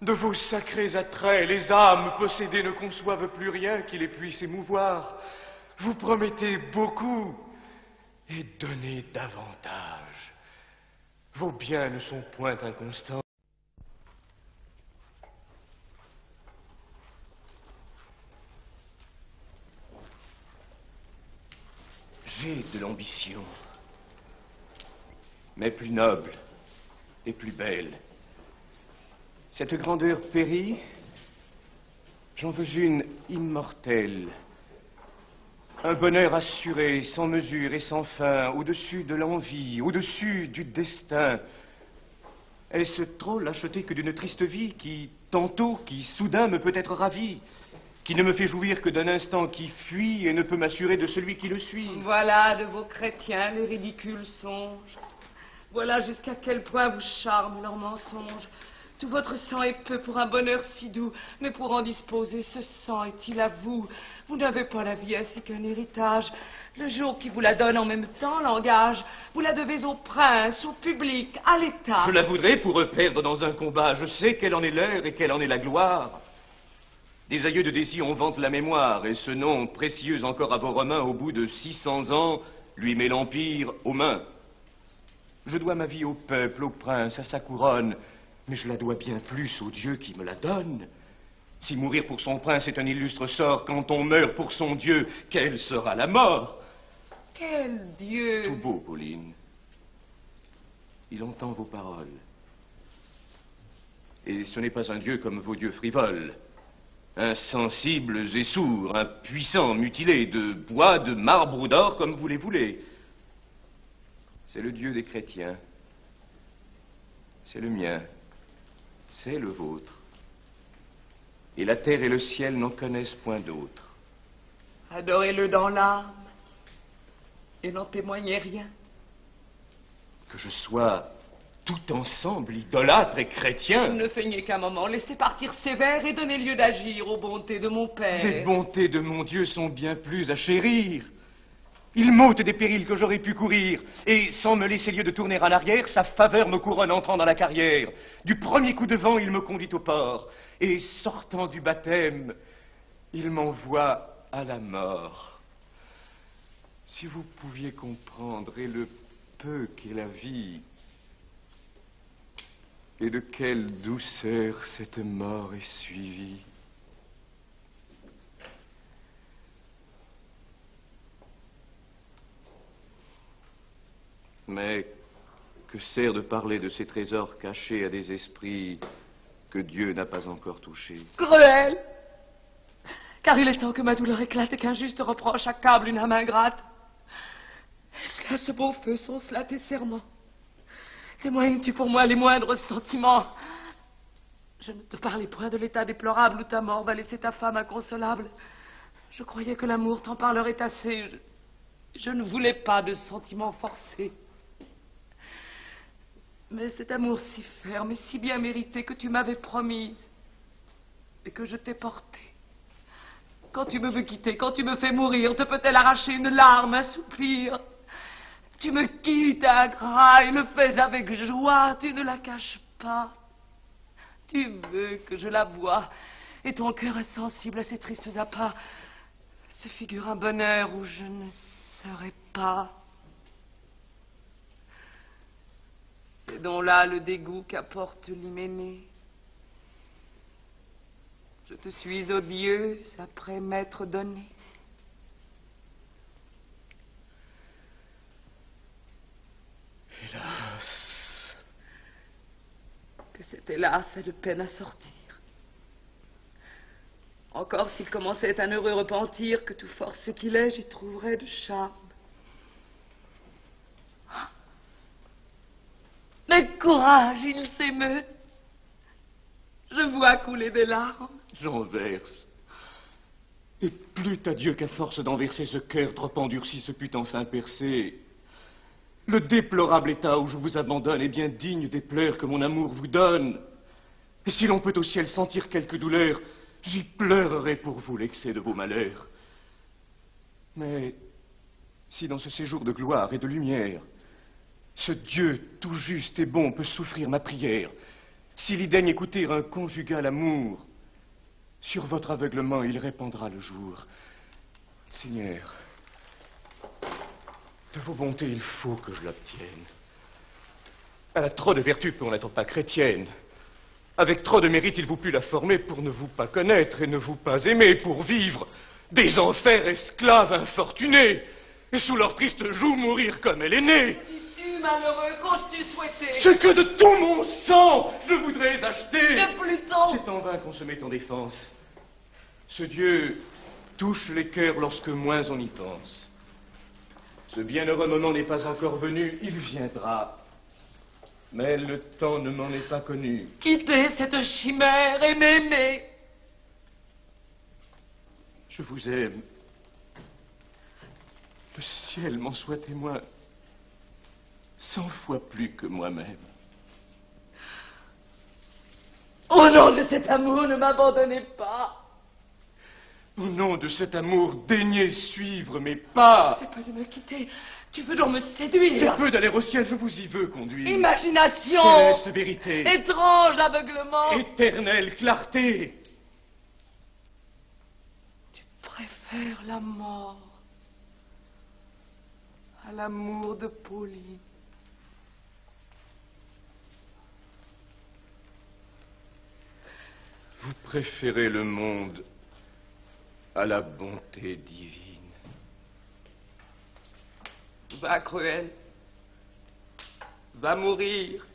De vos sacrés attraits, les âmes possédées ne conçoivent plus rien qui les puisse émouvoir. Vous promettez beaucoup et donnez davantage. Vos biens ne sont point inconstants. De l'ambition, mais plus noble et plus belle. Cette grandeur périt, j'en veux une immortelle. Un bonheur assuré, sans mesure et sans fin, au-dessus de l'envie, au-dessus du destin. Est-ce trop l'acheter que d'une triste vie qui, tantôt, qui soudain me peut être ravie, qui ne me fait jouir que d'un instant qui fuit et ne peut m'assurer de celui qui le suit Voilà de vos chrétiens les ridicules songes. Voilà jusqu'à quel point vous charment leurs mensonges. Tout votre sang est peu pour un bonheur si doux, mais pour en disposer, ce sang est-il à vous? Vous n'avez pas la vie ainsi qu'un héritage. Le jour qui vous la donne en même temps l'engage. Vous la devez au prince, au public, à l'État. Je la voudrais pour perdre dans un combat. Je sais quelle en est l'heure et quelle en est la gloire. Des aïeux de Désir on vante la mémoire, et ce nom, précieux encore à vos Romains, au bout de six cents ans, lui met l'empire aux mains. Je dois ma vie au peuple, au prince, à sa couronne, mais je la dois bien plus au Dieu qui me la donne. Si mourir pour son prince est un illustre sort, quand on meurt pour son Dieu, quelle sera la mort? Quel Dieu? Tout beau, Pauline. Il entend vos paroles. Et ce n'est pas un Dieu comme vos dieux frivoles, insensibles et sourds, impuissants, mutilés, de bois, de marbre ou d'or, comme vous les voulez. C'est le Dieu des chrétiens. C'est le mien c'est le vôtre. Et la terre et le ciel n'en connaissent point d'autre. Adorez-le dans l'âme et n'en témoignez rien. Que je sois tout ensemble idolâtre et chrétien. Ne feignez qu'un moment, laissez partir ces vers et donnez lieu d'agir aux bontés de mon père. Les bontés de mon Dieu sont bien plus à chérir. Il m'ôte des périls que j'aurais pu courir, et sans me laisser lieu de tourner en arrière, sa faveur me couronne entrant dans la carrière. Du premier coup de vent, il me conduit au port. et sortant du baptême, il m'envoie à la mort. Si vous pouviez comprendre et le peu qu'est la vie, et de quelle douceur cette mort est suivie. Mais que sert de parler de ces trésors cachés à des esprits que Dieu n'a pas encore touchés? Cruel Car il est temps que ma douleur éclate et qu'un juste reproche accable une âme ingrate. Est-ce qu'à ce beau feu sont cela tes serments Témoignes-tu pour moi les moindres sentiments Je ne te parlais point de l'état déplorable où ta mort va laisser ta femme inconsolable. Je croyais que l'amour t'en parlerait assez. Je, ne voulais pas de sentiments forcés. Mais cet amour si ferme et si bien mérité que tu m'avais promise et que je t'ai porté. Quand tu me veux quitter, quand tu me fais mourir, te peut-elle arracher une larme, un soupir? Tu me quittes, ingrat, et le fais avec joie, tu ne la caches pas. Tu veux que je la voie, et ton cœur insensible à ces tristes appâts se figure un bonheur où je ne serai pas. C'est donc là le dégoût qu'apporte l'hyménée. Je te suis odieuse après m'être donné. Hélas Que cet hélas a de peine à sortir. Encore s'il commençait un heureux repentir, que tout force qu'il est, j'y trouverais de charme. Ah Mais courage, il s'émeut. Je vois couler des larmes. J'en verse. Et plus à Dieu qu'à force d'en verser ce cœur trop endurci se put enfin percer. Le déplorable état où je vous abandonne est bien digne des pleurs que mon amour vous donne. Et si l'on peut au ciel sentir quelque douleur, j'y pleurerai pour vous l'excès de vos malheurs. Mais si dans ce séjour de gloire et de lumière, ce Dieu tout juste et bon peut souffrir ma prière, s'il y daigne écouter un conjugal amour, sur votre aveuglement il répandra le jour. Seigneur, de vos bontés il faut que je l'obtienne. Elle a trop de vertus pour n'être pas chrétienne. Avec trop de mérite, il vous put la former pour ne vous pas connaître et ne vous pas aimer, pour vivre des enfers esclaves infortunés, et sous leur triste joug mourir comme elle est née. Tu malheureux, qu'oses-tu souhaiter? Ce que de tout mon sang je voudrais acheter. De Pluton C'est en vain qu'on se met en défense. Ce Dieu touche les cœurs lorsque moins on y pense. Ce bienheureux moment n'est pas encore venu, il viendra. Mais le temps ne m'en est pas connu. Quitter cette chimère et m'aimer. Je vous aime. Le ciel m'en soit témoin cent fois plus que moi-même. Au nom de cet amour, ne m'abandonnez pas. Au nom de cet amour, daignez suivre mes pas. C'est peu de me quitter. Tu veux donc me séduire C'est peu d'aller au ciel, je vous y veux conduire. Imagination Céleste vérité. Étrange aveuglement Éternelle clarté. Tu préfères la mort à l'amour de Pauline. Vous préférez le monde à la bonté divine. Va, cruel. Va mourir.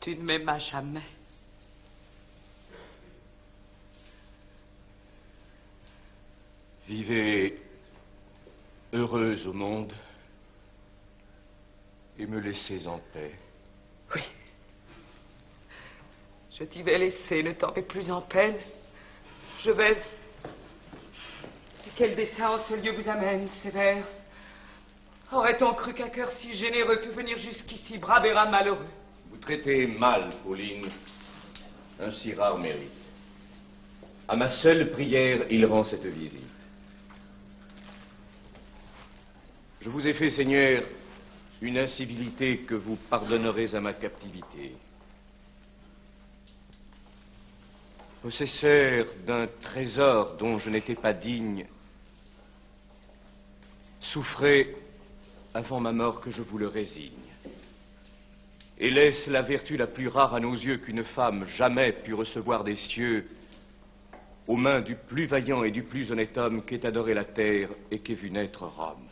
Tu ne m'aimas jamais. Vivez heureuse au monde et me laissez en paix. Oui. Je t'y vais laisser, ne t'en fais plus en peine. Je vais. Quel dessein en ce lieu vous amène, sévère Aurait-on cru qu'un cœur si généreux pût venir jusqu'ici braver un malheureux Vous traitez mal, Pauline, un si rare mérite. À ma seule prière, il rend cette visite. Je vous ai fait, Seigneur, une incivilité que vous pardonnerez à ma captivité. Possesseur d'un trésor dont je n'étais pas digne, souffrez avant ma mort que je vous le résigne. Et laisse la vertu la plus rare à nos yeux qu'une femme jamais put recevoir des cieux aux mains du plus vaillant et du plus honnête homme qu'ait adoré la terre et qu'ait vu naître Rome.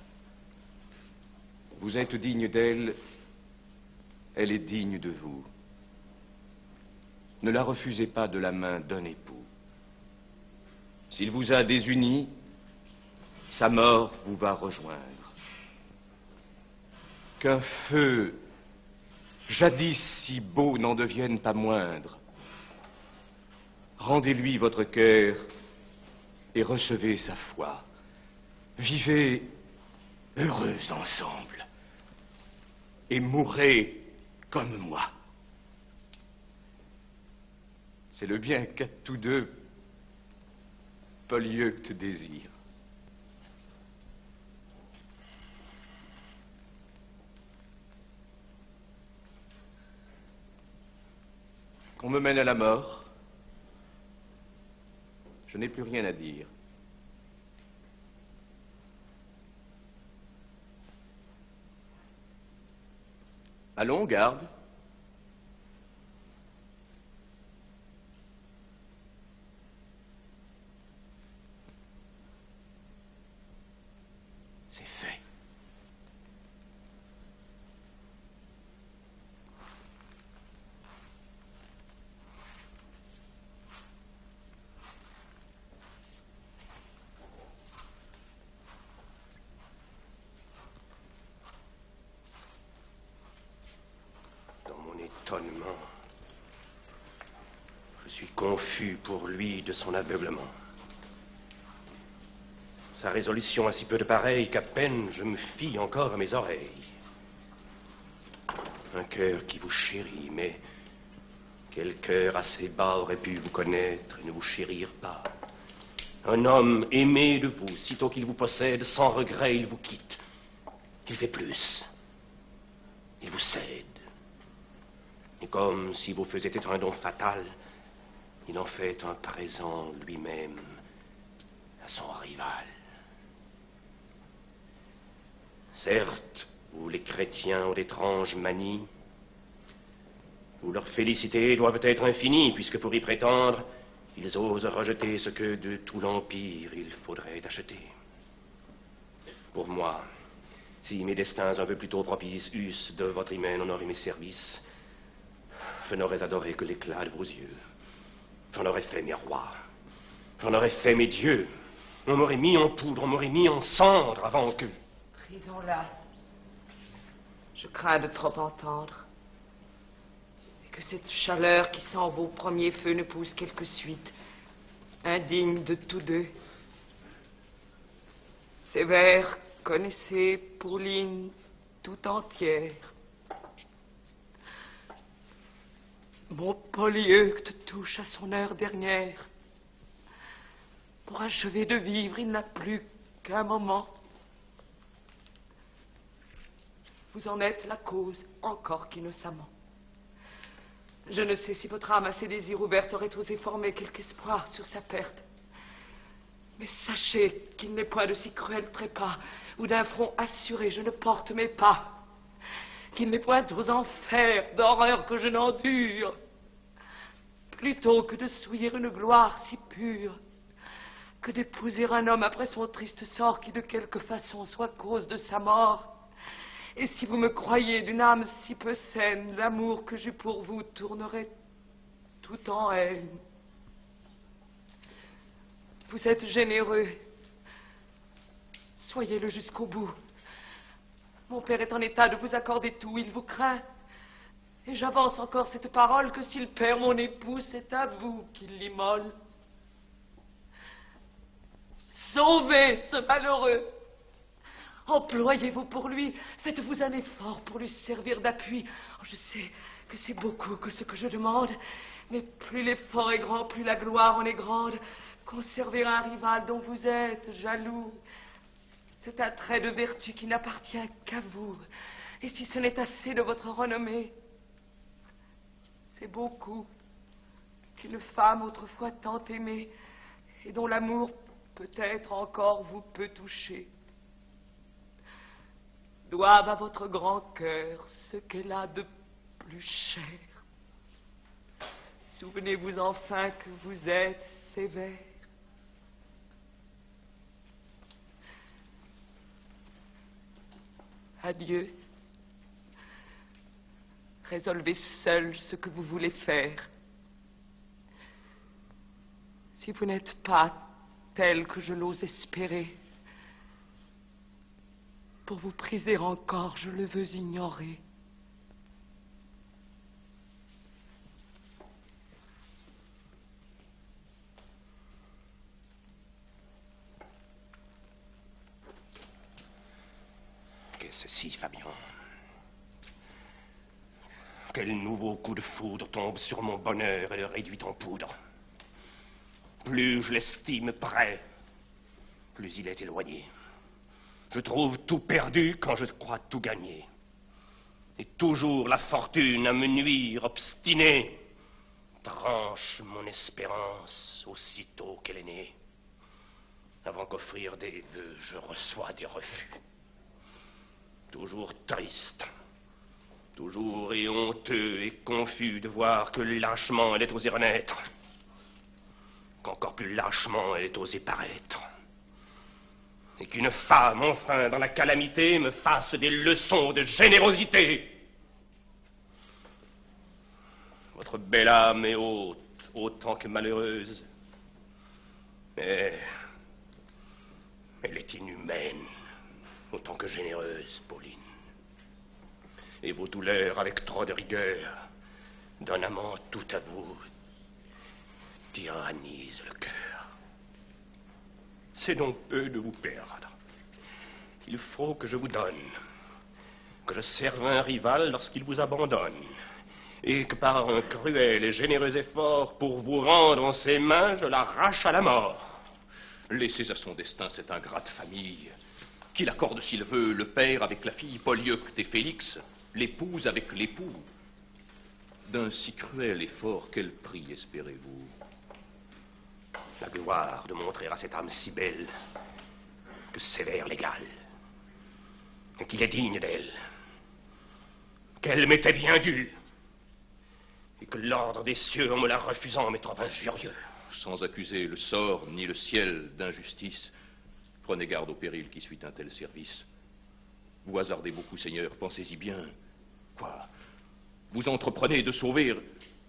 Vous êtes digne d'elle, elle est digne de vous. Ne la refusez pas de la main d'un époux. S'il vous a désunis, sa mort vous va rejoindre. Qu'un feu, jadis si beau, n'en devienne pas moindre. Rendez-lui votre cœur et recevez sa foi. Vivez heureux ensemble et mourrez comme moi. C'est le bien qu'à tous deux Polyeucte désire. Qu'on me mène à la mort, je n'ai plus rien à dire. Allons, garde. C'est fait. Dans mon étonnement, je suis confus pour lui son aveuglement. Sa résolution a si peu de pareil qu'à peine je me fie encore à mes oreilles. Un cœur qui vous chérit, mais quel cœur assez bas aurait pu vous connaître et ne vous chérir pas? Un homme aimé de vous, sitôt qu'il vous possède, sans regret, il vous quitte. Il fait plus. Il vous cède. Et comme si vous faisiez être un don fatal, il en fait un présent lui-même à son rival. Certes, où les chrétiens ont d'étranges manies, où leurs félicités doivent être infinies, puisque pour y prétendre, ils osent rejeter ce que de tout l'Empire il faudrait acheter. Pour moi, si mes destins un peu plus tôt propices eussent de votre hymen honoré mes services, je n'aurais adoré que l'éclat de vos yeux. J'en aurais fait mes rois. J'en aurais fait mes dieux. On m'aurait mis en poudre, on m'aurait mis en cendre avant que... Prisons-la. Je crains de trop entendre. Et que cette chaleur qui sent vos premiers feux ne pousse quelque suite, indigne de tous deux. Vers, connaissez Pauline tout entière. Mon Polyeucte touche à son heure dernière. Pour achever de vivre, il n'a plus qu'un moment. Vous en êtes la cause, encore qu'innocemment. Je ne sais si votre âme à ses désirs ouverts aurait osé former quelque espoir sur sa perte. Mais sachez qu'il n'est point de si cruel trépas ou d'un front assuré je ne porte mes pas. Qu'il n'est point aux enfers d'horreur que je n'endure. Plutôt que de souiller une gloire si pure, que d'épouser un homme après son triste sort qui de quelque façon soit cause de sa mort. Et si vous me croyez d'une âme si peu saine, l'amour que j'eus pour vous tournerait tout en haine. Vous êtes généreux. Soyez-le jusqu'au bout. Mon père est en état de vous accorder tout, il vous craint. Et j'avance encore cette parole que s'il perd mon époux, c'est à vous qu'il l'immole. Sauvez ce malheureux. Employez-vous pour lui, faites-vous un effort pour lui servir d'appui. Oh, je sais que c'est beaucoup que ce que je demande, mais plus l'effort est grand, plus la gloire en est grande. Conserver un rival dont vous êtes jaloux, c'est un trait de vertu qui n'appartient qu'à vous. Et si ce n'est assez de votre renommée, c'est beaucoup qu'une femme autrefois tant aimée et dont l'amour peut-être encore vous peut toucher doivent à votre grand cœur ce qu'elle a de plus cher. Souvenez-vous enfin que vous êtes sévère. Adieu. Résolvez seul ce que vous voulez faire. Si vous n'êtes pas tel que je l'ose espérer, pour vous priser encore, je le veux ignorer. Ceci, Fabien Quel nouveau coup de foudre tombe sur mon bonheur et le réduit en poudre Plus je l'estime prêt, plus il est éloigné. Je trouve tout perdu quand je crois tout gagner. Et toujours la fortune à me nuire, obstinée, tranche mon espérance aussitôt qu'elle est née. Avant qu'offrir des vœux, je reçois des refus. Toujours triste, toujours et honteux et confus de voir que lâchement elle est osée renaître, qu'encore plus lâchement elle est osée paraître et qu'une femme, enfin, dans la calamité, me fasse des leçons de générosité. Votre belle âme est haute, autant que malheureuse. Mais elle est inhumaine, autant que généreuse, Pauline. Et vos douleurs, avec trop de rigueur, d'un amant tout à vous, tyrannisent le cœur. C'est donc peu de vous perdre. Il faut que je vous donne, que je serve un rival lorsqu'il vous abandonne, et que par un cruel et généreux effort pour vous rendre en ses mains, je l'arrache à la mort. Laissez à son destin cette ingrate famille, qu'il accorde s'il veut le père avec la fille Polyeucte et Félix, l'épouse avec l'époux. D'un si cruel effort, quel prix espérez-vous? La gloire de montrer à cette âme si belle que sévère l'égale, et qu'il est digne d'elle, qu'elle m'était bien due, et que l'ordre des cieux, en me la refusant, m'est trop injurieux. Sans accuser le sort ni le ciel d'injustice, prenez garde au péril qui suit un tel service. Vous hasardez beaucoup, Seigneur, pensez-y bien. Quoi? Vous entreprenez de sauver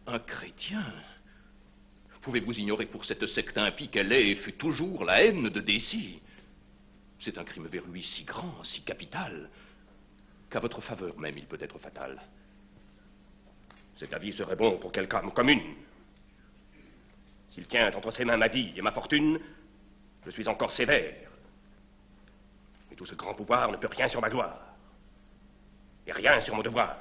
un chrétien? Pouvez-vous ignorer pour cette secte impie qu'elle est et fut toujours la haine de Décy C'est un crime vers lui si grand, si capital, qu'à votre faveur même il peut être fatal. Cet avis serait bon pour quelque âme commune. S'il tient entre ses mains ma vie et ma fortune, je suis encore sévère. Mais tout ce grand pouvoir ne peut rien sur ma gloire. Et rien sur mon devoir.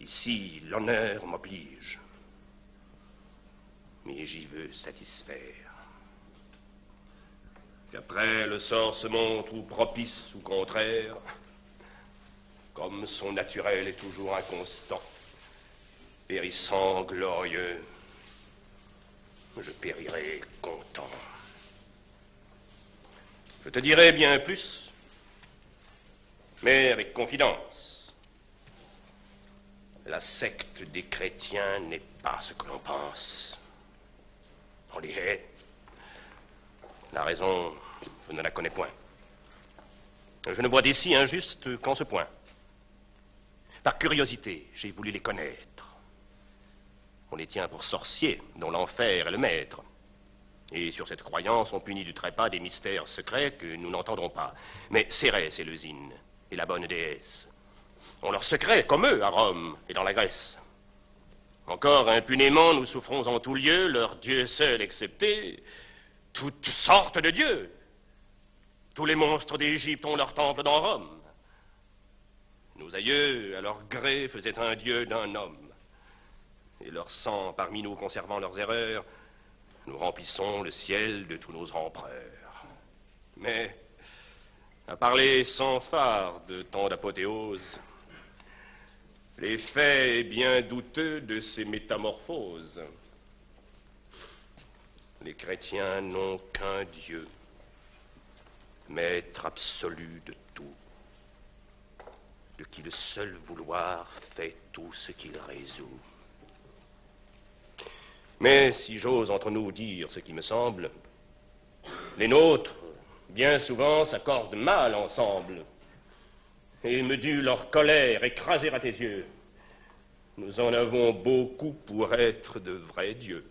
Ici, l'honneur m'oblige mais j'y veux satisfaire. Qu'après le sort se montre ou propice ou contraire, comme son naturel est toujours inconstant, périssant glorieux, je périrai content. Je te dirai bien plus, mais avec confidence. La secte des chrétiens n'est pas ce que l'on pense. On les hait. La raison, je ne la connais point. Je ne vois d'ici injuste qu'en ce point. Par curiosité, j'ai voulu les connaître. On les tient pour sorciers, dont l'enfer est le maître. Et sur cette croyance, on punit du trépas des mystères secrets que nous n'entendons pas. Mais Cérès et Leusine, et la bonne déesse, ont leurs secrets, comme eux, à Rome et dans la Grèce. Encore impunément, nous souffrons en tout lieu, leur Dieu seul excepté, toutes sortes de dieux. Tous les monstres d'Égypte ont leur temple dans Rome. Nos aïeux, à leur gré, faisaient un dieu d'un homme. Et leur sang, parmi nous conservant leurs erreurs, nous remplissons le ciel de tous nos empereurs. Mais, à parler sans phare de tant d'apothéoses, L'effet est bien douteux de ces métamorphoses. Les chrétiens n'ont qu'un Dieu, maître absolu de tout, de qui le seul vouloir fait tout ce qu'il résout. Mais si j'ose entre nous dire ce qui me semble, les nôtres, bien souvent, s'accordent mal ensemble et me dû leur colère écraser à tes yeux. Nous en avons beaucoup pour être de vrais dieux.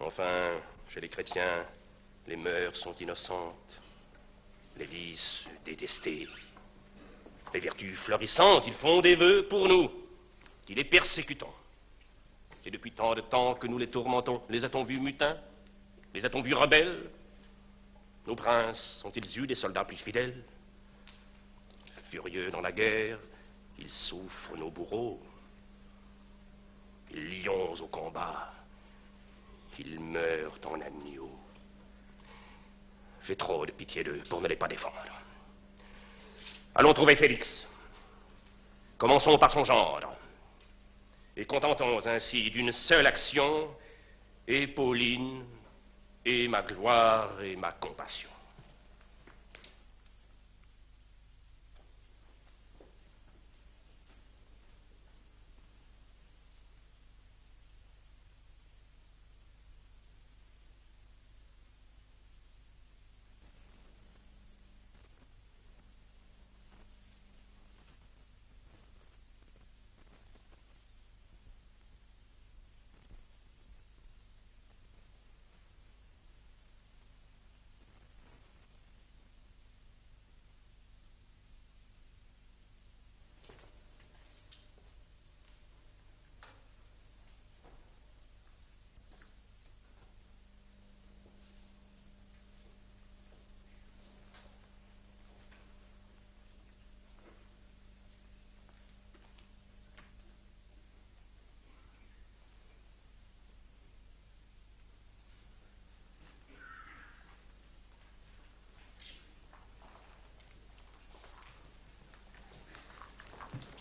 Enfin, chez les chrétiens, les mœurs sont innocentes, les vices détestés, les vertus florissantes, ils font des vœux pour nous, qui les persécutons. Et depuis tant de temps que nous les tourmentons, les a-t-on vus mutins? Les a-t-on vus rebelles? Nos princes ont-ils eu des soldats plus fidèles? Furieux dans la guerre, ils souffrent nos bourreaux. Ils lions au combat. Ils meurent en agneaux. J'ai trop de pitié d'eux pour ne les pas défendre. Allons trouver Félix. Commençons par son gendre. Et contentons ainsi d'une seule action, et Pauline, et ma gloire et ma compassion.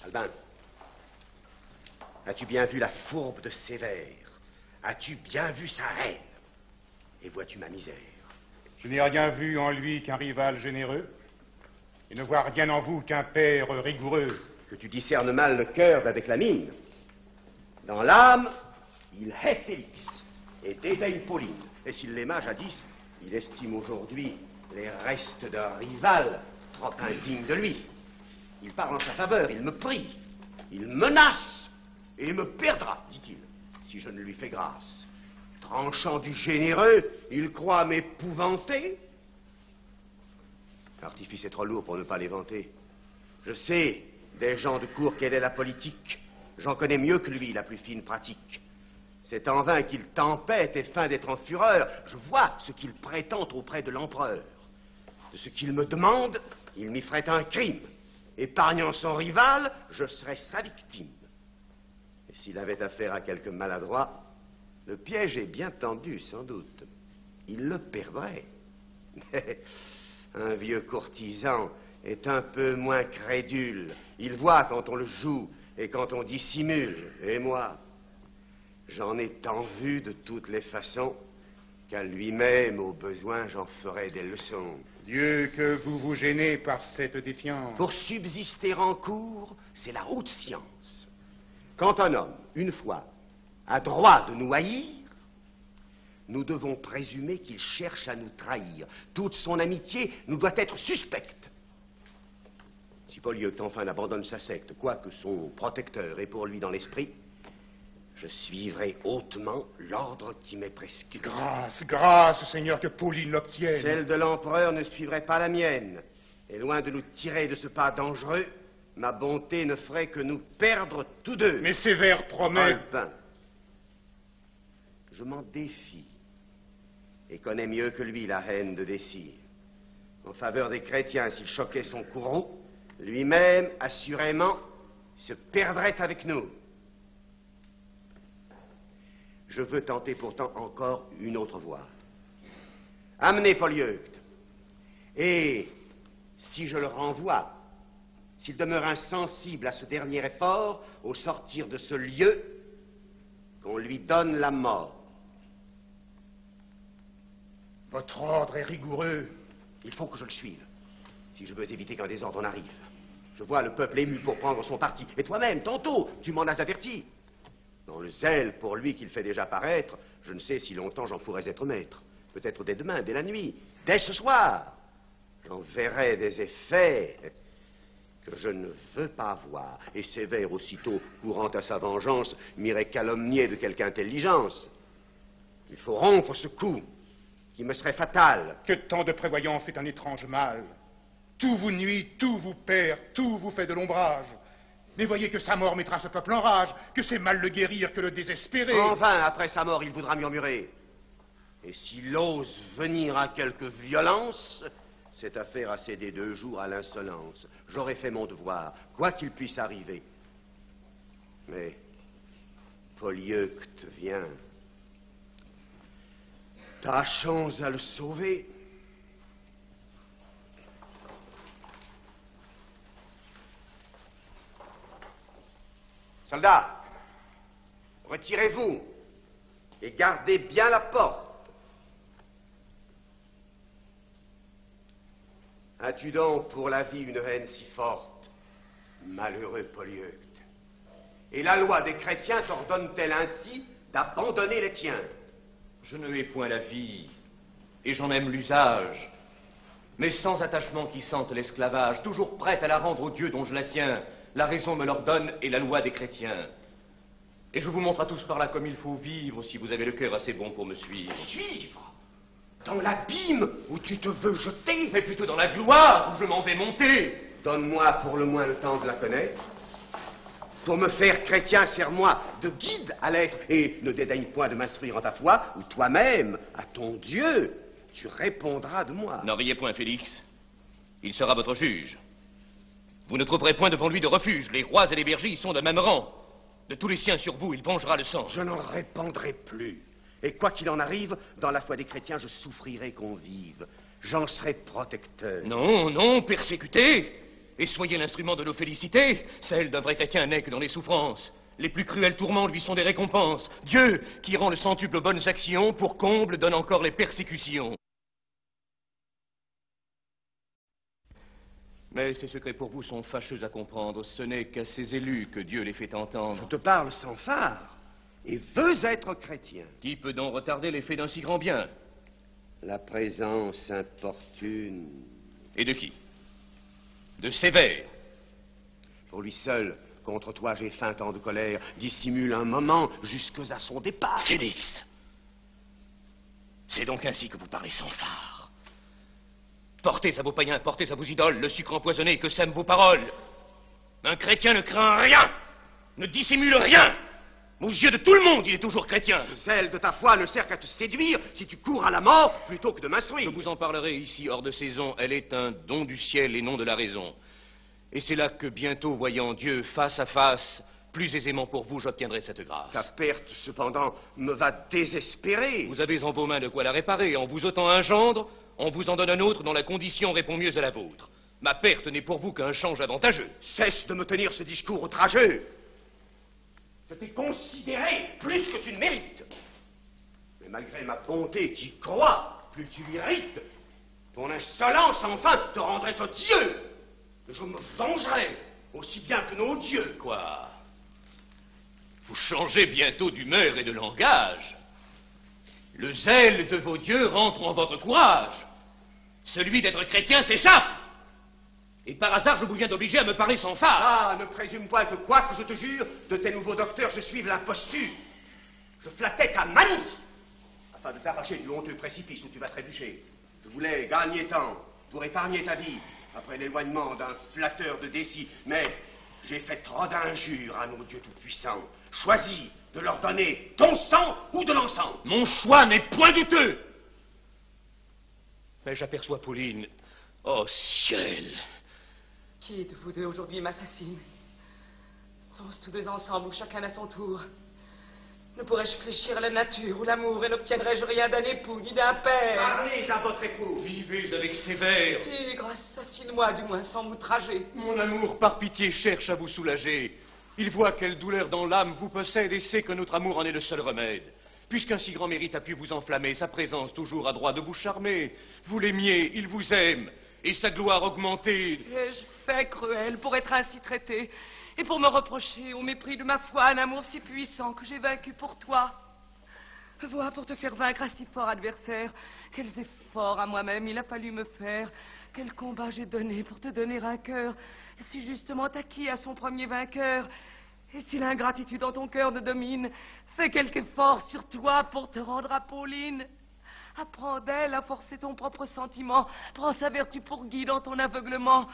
Albin, as-tu bien vu la fourbe de Sévère As-tu bien vu sa haine Et vois-tu ma misère? Je n'ai rien vu en lui qu'un rival généreux, et ne vois rien en vous qu'un père rigoureux. Que tu discernes mal le cœur avec la mine. Dans l'âme, il hait Félix et dédaigne Pauline. Et s'il l'aima jadis, il estime aujourd'hui les restes d'un rival trop indigne de lui. Il parle en sa faveur, il me prie, il menace, et me perdra, dit-il, si je ne lui fais grâce. Tranchant du généreux, il croit m'épouvanter. L'artifice est trop lourd pour ne pas l'éventer. Je sais des gens de cour quelle est la politique. J'en connais mieux que lui la plus fine pratique. C'est en vain qu'il tempête et feint d'être en fureur. Je vois ce qu'il prétend auprès de l'empereur. De ce qu'il me demande, il m'y ferait un crime. Épargnant son rival, je serais sa victime. Et s'il avait affaire à quelque maladroit, le piège est bien tendu, sans doute. Il le perdrait. Mais un vieux courtisan est un peu moins crédule. Il voit quand on le joue et quand on dissimule. Et moi, j'en ai tant vu de toutes les façons qu'à lui-même, au besoin, j'en ferai des leçons. Dieu, que vous vous gênez par cette défiance. Pour subsister en cour, c'est la haute science. Quand un homme, une fois, a droit de nous haïr, nous devons présumer qu'il cherche à nous trahir. Toute son amitié nous doit être suspecte. Si Polyeucte enfin abandonne sa secte, quoique son protecteur est pour lui dans l'esprit, je suivrai hautement l'ordre qui m'est prescrit. Grâce, grâce, Seigneur, que Pauline l'obtienne. Celle de l'empereur ne suivrait pas la mienne. Et loin de nous tirer de ce pas dangereux, ma bonté ne ferait que nous perdre tous deux. Mais Sévère promet. Albin, je m'en défie et connais mieux que lui la haine de Dessir. En faveur des chrétiens, s'il choquait son courroux, lui-même, assurément, se perdrait avec nous. Je veux tenter pourtant encore une autre voie. Amenez Polyeucte. Et si je le renvoie, s'il demeure insensible à ce dernier effort, au sortir de ce lieu, qu'on lui donne la mort. Votre ordre est rigoureux. Il faut que je le suive, si je veux éviter qu'un désordre n'arrive. Je vois le peuple ému pour prendre son parti. Et toi-même, tantôt, tu m'en as averti. Dans le zèle pour lui qu'il fait déjà paraître, je ne sais si longtemps j'en pourrais être maître. Peut-être dès demain, dès la nuit, dès ce soir. J'en verrai des effets que je ne veux pas voir. Et sévère aussitôt, courant à sa vengeance, m'irait calomnier de quelque intelligence. Il faut rompre ce coup qui me serait fatal. Que tant de prévoyance est un étrange mal. Tout vous nuit, tout vous perd, tout vous fait de l'ombrage. Mais voyez que sa mort mettra ce peuple en rage, que c'est mal le guérir que le désespérer. Enfin, après sa mort, il voudra murmurer. Et s'il ose venir à quelque violence, c'est affaire à céder deux jours à l'insolence. J'aurais fait mon devoir, quoi qu'il puisse arriver. Mais Polyeucte vient. Tâchons à le sauver. Soldats, retirez-vous et gardez bien la porte. As-tu donc pour la vie une haine si forte, malheureux Polyeucte Et la loi des chrétiens t'ordonne-t-elle ainsi d'abandonner les tiens? Je ne hais point la vie, et j'en aime l'usage, mais sans attachement qui sente l'esclavage, toujours prête à la rendre au Dieu dont je la tiens, la raison me l'ordonne et la loi des chrétiens. Et je vous montre à tous par là comme il faut vivre si vous avez le cœur assez bon pour me suivre. Suivre Dans l'abîme où tu te veux jeter Mais plutôt dans la gloire où je m'en vais monter. Donne-moi pour le moins le temps de la connaître. Pour me faire chrétien, sers-moi de guide à l'être et ne dédaigne point de m'instruire en ta foi, ou toi-même, à ton Dieu, tu répondras de moi. N'en riez point, Félix. Il sera votre juge. Vous ne trouverez point devant lui de refuge. Les rois et les bergers y sont de même rang. De tous les siens sur vous, il vengera le sang. Je n'en répandrai plus. Et quoi qu'il en arrive, dans la foi des chrétiens, je souffrirai qu'on vive. J'en serai protecteur. Non, non, persécuté. Et soyez l'instrument de nos félicités. Celle d'un vrai chrétien n'est que dans les souffrances. Les plus cruels tourments lui sont des récompenses. Dieu, qui rend le centuple aux bonnes actions, pour comble donne encore les persécutions. Mais ces secrets pour vous sont fâcheux à comprendre. Ce n'est qu'à ses élus que Dieu les fait entendre. Je te parle sans phare et veux être chrétien. Qui peut donc retarder l'effet d'un si grand bien? La présence importune. Et de qui? De sévère. Pour lui seul, contre toi j'ai faim tant de colère, dissimule un moment jusque à son départ. Félix C'est donc ainsi que vous parlez sans phare. Portez à vos païens, portez à vos idoles le sucre empoisonné que sèment vos paroles. Un chrétien ne craint rien, ne dissimule rien. Aux yeux de tout le monde, il est toujours chrétien. Le zèle de ta foi ne sert qu'à te séduire si tu cours à la mort plutôt que de m'instruire. Je vous en parlerai ici hors de saison. Elle est un don du ciel et non de la raison. Et c'est là que bientôt, voyant Dieu face à face, plus aisément pour vous, j'obtiendrai cette grâce. Ta perte, cependant, me va désespérer. Vous avez en vos mains de quoi la réparer. En vous ôtant un gendre, on vous en donne un autre dont la condition répond mieux à la vôtre. Ma perte n'est pour vous qu'un change avantageux. Cesse de me tenir ce discours outrageux. Je t'ai considéré plus que tu ne mérites. Mais malgré ma bonté, qui crois, plus tu l'irrites. Ton insolence, enfin, te rendrait odieux. Et je me vengerai, aussi bien que nos dieux. Quoi? Vous changez bientôt d'humeur et de langage. Le zèle de vos dieux rentre en votre courage. Celui d'être chrétien s'échappe. Et par hasard, je vous viens d'obliger à me parler sans phare. Ah, ne présume pas que quoi que je te jure, de tes nouveaux docteurs, je suive l'imposture. Je flattais ta manie, afin de t'arracher du honteux précipice où tu vas trébucher. Je voulais gagner temps pour épargner ta vie après l'éloignement d'un flatteur de décis, mais j'ai fait trop d'injures à nos dieux tout-puissants. Choisis de leur donner ton sang ou de l'encens. Mon choix n'est point douteux. Mais j'aperçois Pauline. Oh ciel Qui de vous deux aujourd'hui m'assassine Sont-ce tous deux ensemble ou chacun à son tour? Ne pourrais-je fléchir à la nature ou l'amour et n'obtiendrais-je rien d'un époux ni d'un père? Parlez à votre époux. Vivez avec sévère. Tigre, assassine-moi du moins sans m'outrager. Mon amour, par pitié, cherche à vous soulager. Il voit quelle douleur dans l'âme vous possède et sait que notre amour en est le seul remède. Puisqu'un si grand mérite a pu vous enflammer, sa présence toujours a droit de vous charmer. Vous l'aimiez, il vous aime, et sa gloire augmentée. Qu'ai-je fait, cruel, pour être ainsi traité Et pour me reprocher, au mépris de ma foi, un amour si puissant que j'ai vaincu pour toi? Vois, pour te faire vaincre un si fort adversaire, quels efforts à moi-même il a fallu me faire, quel combat j'ai donné pour te donner un cœur, si justement acquis à son premier vainqueur. Et si l'ingratitude en ton cœur ne domine, fais quelque effort sur toi pour te rendre à Pauline. Apprends d'elle à forcer ton propre sentiment. Prends sa vertu pour guide dans ton aveuglement.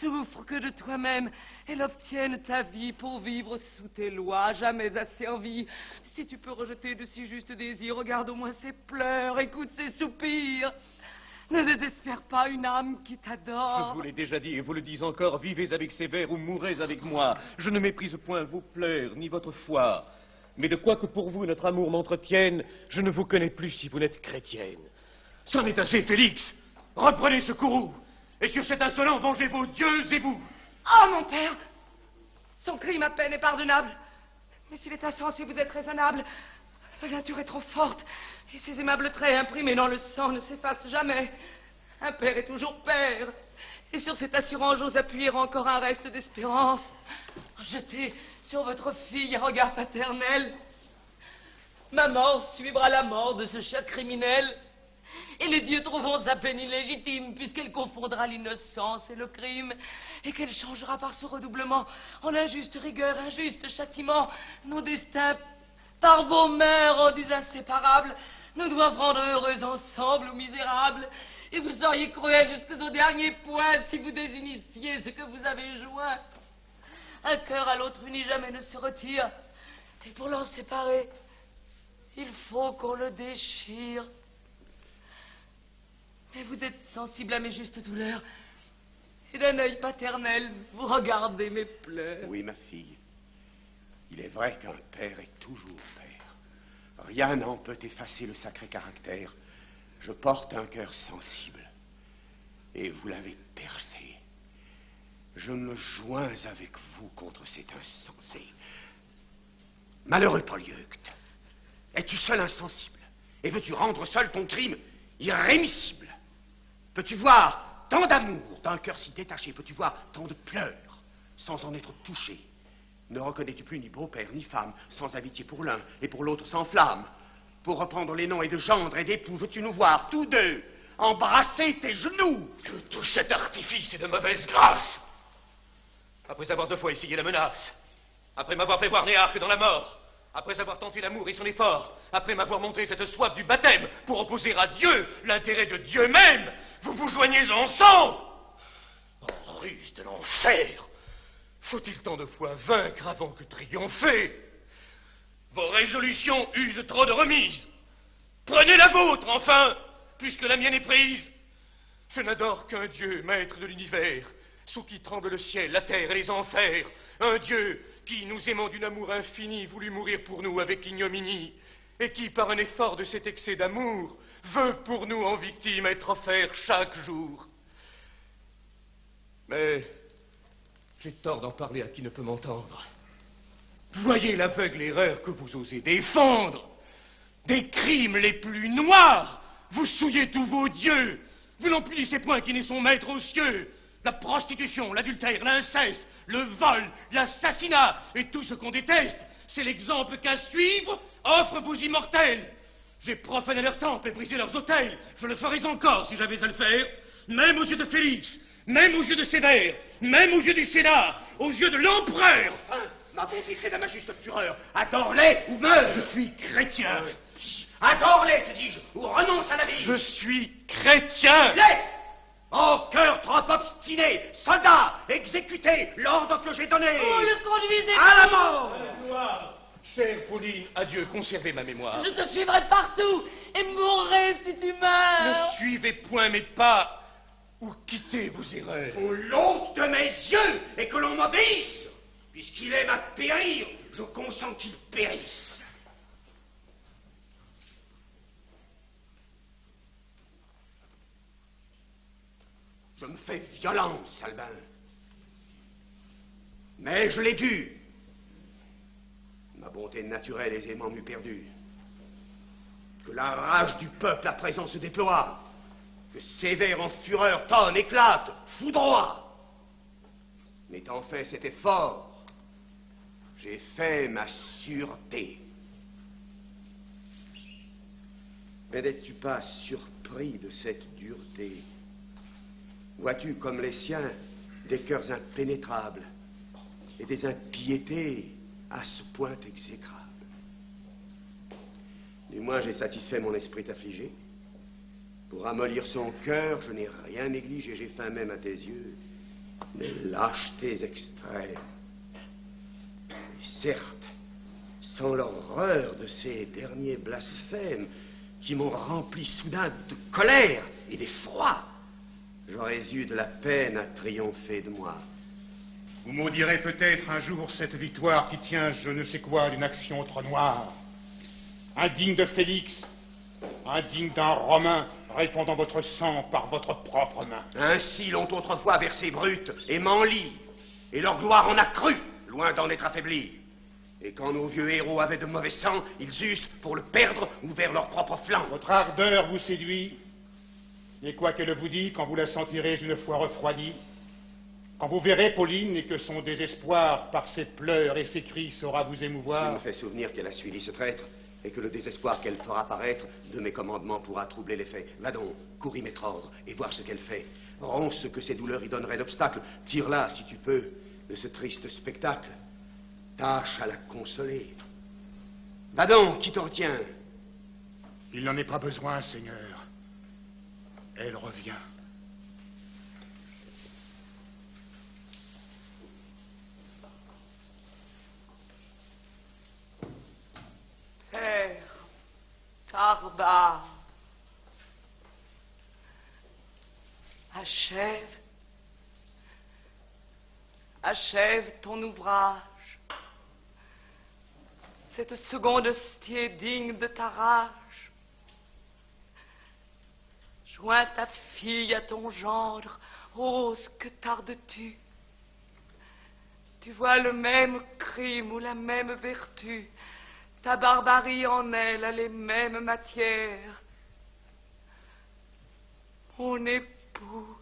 Souffre que de toi-même. Elle obtienne ta vie pour vivre sous tes lois, jamais assez en vie. Si tu peux rejeter de si justes désirs, regarde au moins ses pleurs, écoute ses soupirs. Ne désespère pas une âme qui t'adore. Je vous l'ai déjà dit et vous le dis encore, vivez avec ces vers ou mourrez avec moi. Je ne méprise point vos pleurs ni votre foi. Mais de quoi que pour vous notre amour m'entretienne, je ne vous connais plus si vous n'êtes chrétienne. C'en est assez, Félix. Reprenez ce courroux. Et sur cet insolent, vengez vos dieux et vous. Oh, mon père Son crime à peine est pardonnable. Mais s'il est insensé, vous êtes raisonnable. La nature est trop forte. Et ses aimables traits imprimés dans le sang ne s'effacent jamais. Un père est toujours père. Et sur cette assurance, j'ose appuyer encore un reste d'espérance. Jetez sur votre fille un regard paternel. Ma mort suivra la mort de ce cher criminel. Et les dieux trouveront sa peine illégitime, puisqu'elle confondra l'innocence et le crime, et qu'elle changera par ce redoublement en injuste rigueur, injuste châtiment. Nos destins, par vos mains rendus inséparables, nous doivent rendre heureux ensemble ou misérables. Et vous seriez cruel jusqu'au dernier point si vous désunissiez ce que vous avez joint. Un cœur à l'autre uni jamais ne se retire. Et pour l'en séparer, il faut qu'on le déchire. Mais vous êtes sensible à mes justes douleurs. Et d'un œil paternel, vous regardez mes pleurs. Oui, ma fille. Il est vrai qu'un père est toujours père. Rien n'en peut effacer le sacré caractère. Je porte un cœur sensible. Et vous l'avez percé. Je me joins avec vous contre cet insensé. Malheureux Polyeucte, es-tu seul insensible? Et veux-tu rendre seul ton crime irrémissible? Peux-tu voir tant d'amour d'un cœur si détaché? Peux-tu voir tant de pleurs sans en être touché? Ne reconnais-tu plus ni beau-père ni femme sans amitié pour l'un et pour l'autre sans flamme Pour reprendre les noms et de gendre et d'époux, veux-tu nous voir tous deux embrasser tes genoux Que tout cet artifice est de mauvaise grâce. Après avoir deux fois essayé la menace, après m'avoir fait voir Néarque dans la mort, après avoir tenté l'amour et son effort, après m'avoir montré cette soif du baptême pour opposer à Dieu l'intérêt de Dieu même, vous vous joignez ensemble. Oh, ruse de l'enfer Faut-il tant de fois vaincre avant que triompher Vos résolutions usent trop de remises. Prenez la vôtre, enfin, puisque la mienne est prise. Je n'adore qu'un Dieu, maître de l'univers, sous qui tremble le ciel, la terre et les enfers. Un Dieu qui, nous aimant d'une amour infini, voulut mourir pour nous avec ignominie, et qui, par un effort de cet excès d'amour, veut pour nous en victime être offert chaque jour. Mais j'ai tort d'en parler à qui ne peut m'entendre. Voyez l'aveugle erreur que vous osez défendre. Des crimes les plus noirs, vous souillez tous vos dieux. Vous n'en punissez point qui n'est son maître aux cieux la prostitution, l'adultère, l'inceste, le vol, l'assassinat et tout ce qu'on déteste, c'est l'exemple qu'à suivre offrent vos immortels. J'ai profané leur temple et brisé leurs autels. Je le ferais encore si j'avais à le faire, même aux yeux de Félix, même aux yeux de Sévère, même aux yeux du Sénat, aux yeux de l'empereur. Enfin, ma bonté cède à ma juste fureur. Adore-les ou meurs. Je suis chrétien. Adore-les, te dis-je, ou renonce à la vie. Je suis chrétien. Les Oh, cœur trop obstiné Soldats, exécutez l'ordre que j'ai donné Vous le conduisez À la mort Mémoire Chère Pauline, adieu, conservez ma mémoire. Je te suivrai partout et mourrai si tu meurs Ne suivez point mes pas ou quitter vos erreurs. Au long de mes yeux, et que l'on m'obéisse Puisqu'il aime à périr, je consens qu'il périsse. Je me fais violence, Albin. Mais je l'ai dû. Ma bonté naturelle aisément m'eût perdu. Que la rage du peuple à présent se déploie. Que sévère en fureur tonne, éclate, foudroie. M'étant fait cet effort, j'ai fait ma sûreté. Mais n'es-tu pas surpris de cette dureté? Vois-tu, comme les siens, des cœurs impénétrables et des impiétés à ce point exécrables? Du moins, j'ai satisfait mon esprit affligé. Pour amollir son cœur, je n'ai rien négligé, j'ai faim même à tes yeux des lâchetés extrêmes. certes, sans l'horreur de ces derniers blasphèmes qui m'ont rempli soudain de colère et d'effroi, j'aurais eu de la peine à triompher de moi. Vous maudirez peut-être un jour cette victoire qui tient je ne sais quoi d'une action trop noire. Indigne de Félix, indigne d'un Romain, répondant votre sang par votre propre main. Ainsi l'ont autrefois versé brutes et Manly, et leur gloire en a cru, loin d'en être affaiblie. Et quand nos vieux héros avaient de mauvais sang, ils eussent, pour le perdre, ouvert leur propre flanc. Votre ardeur vous séduit, et quoi qu'elle vous dit, quand vous la sentirez une fois refroidie, quand vous verrez Pauline et que son désespoir, par ses pleurs et ses cris, saura vous émouvoir. Il me fait souvenir qu'elle a suivi ce traître et que le désespoir qu'elle fera paraître de mes commandements pourra troubler les faits. Va donc, cours y mettre ordre et voir ce qu'elle fait. Ronce ce que ses douleurs y donneraient d'obstacle. Tire-la, si tu peux, de ce triste spectacle. Tâche à la consoler. Va donc, qui t'en retient Il n'en est pas besoin, Seigneur. Elle revient. Père, achève, achève ton ouvrage. Cette seconde hostie digne de ta rage. Joins ta fille à ton gendre, ose que tardes-tu? Tu vois le même crime ou la même vertu, ta barbarie en elle a les mêmes matières. Mon époux,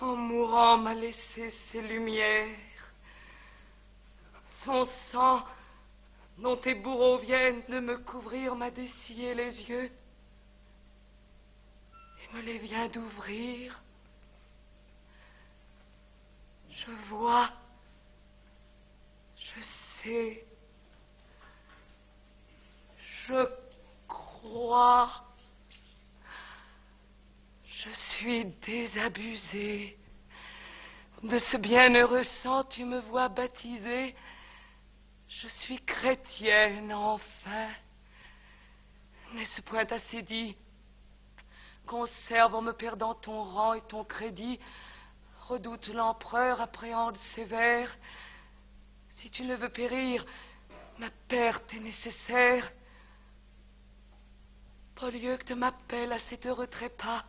en mourant, m'a laissé ses lumières. Son sang, dont tes bourreaux viennent de me couvrir, m'a dessillé les yeux et me les vient d'ouvrir. Je vois, je sais, je crois. Je suis désabusée. De ce bienheureux sang, tu me vois baptisée. Je suis chrétienne, enfin. N'est-ce point assez dit? Conserve en me perdant ton rang et ton crédit. Redoute l'empereur, appréhende sévère. Si tu ne veux périr, ma perte est nécessaire. Polyeucte m'appelle à cet heureux trépas.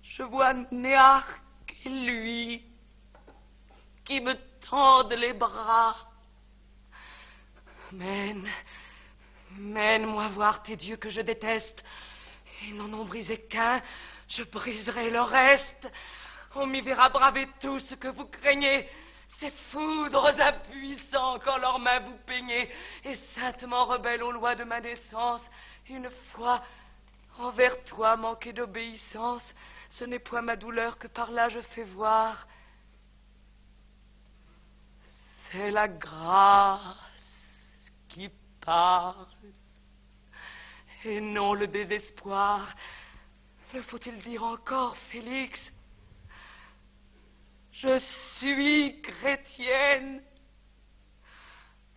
Je vois Néarque et lui qui me tendent les bras. Mène, mène-moi voir tes dieux que je déteste. Et n'en ont brisé qu'un, je briserai le reste. On m'y verra braver tout ce que vous craignez. Ces foudres impuissants quand leurs mains vous peignez, et saintement rebelles aux lois de ma naissance, une fois envers toi manqué d'obéissance, ce n'est point ma douleur que par là je fais voir. C'est la grâce qui parle, et non le désespoir. Le faut-il dire encore, Félix? Je suis chrétienne,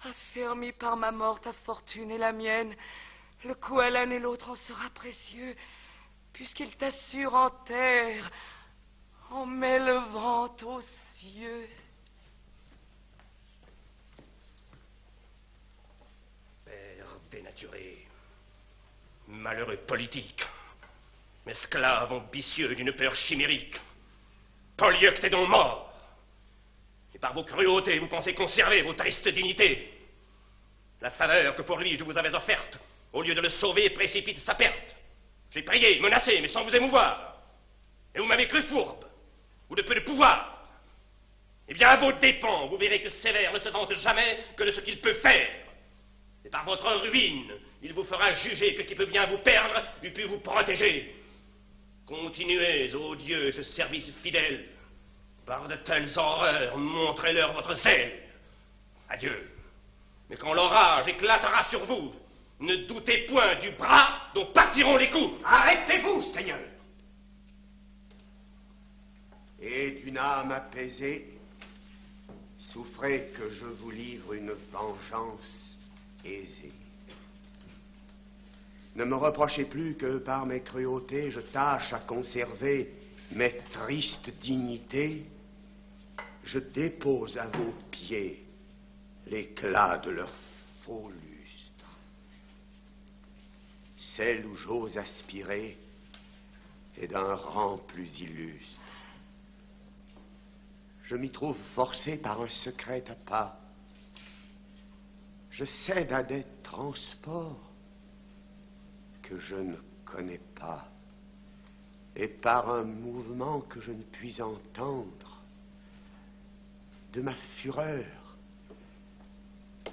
affermie par ma mort ta fortune et la mienne. Le coup à l'un et l'autre en sera précieux, puisqu'il t'assure en terre, en m'élevant aux cieux. Père dénaturé, malheureux politique, Esclave ambitieux d'une peur chimérique. Polyeucte est donc mort. Et par vos cruautés, vous pensez conserver vos tristes dignités. La faveur que pour lui je vous avais offerte, au lieu de le sauver, précipite sa perte. J'ai prié, menacé, mais sans vous émouvoir. Et vous m'avez cru fourbe, ou de peu de pouvoir. Eh bien, à vos dépens, vous verrez que Sévère ne se vante jamais que de ce qu'il peut faire. Et par votre ruine, il vous fera juger que qui peut bien vous perdre eût pu vous protéger. Continuez, ô Dieu, ce service fidèle. Par de telles horreurs, montrez-leur votre zèle. Adieu. Mais quand l'orage éclatera sur vous, ne doutez point du bras dont partiront les coups. Arrêtez-vous, Seigneur. Et d'une âme apaisée, souffrez que je vous livre une vengeance aisée. Ne me reprochez plus que par mes cruautés je tâche à conserver mes tristes dignités. Je dépose à vos pieds l'éclat de leur faux lustre. Celle où j'ose aspirer est d'un rang plus illustre. Je m'y trouve forcé par un secret pas. Je cède à des transports que je ne connais pas, et par un mouvement que je ne puis entendre, de ma fureur,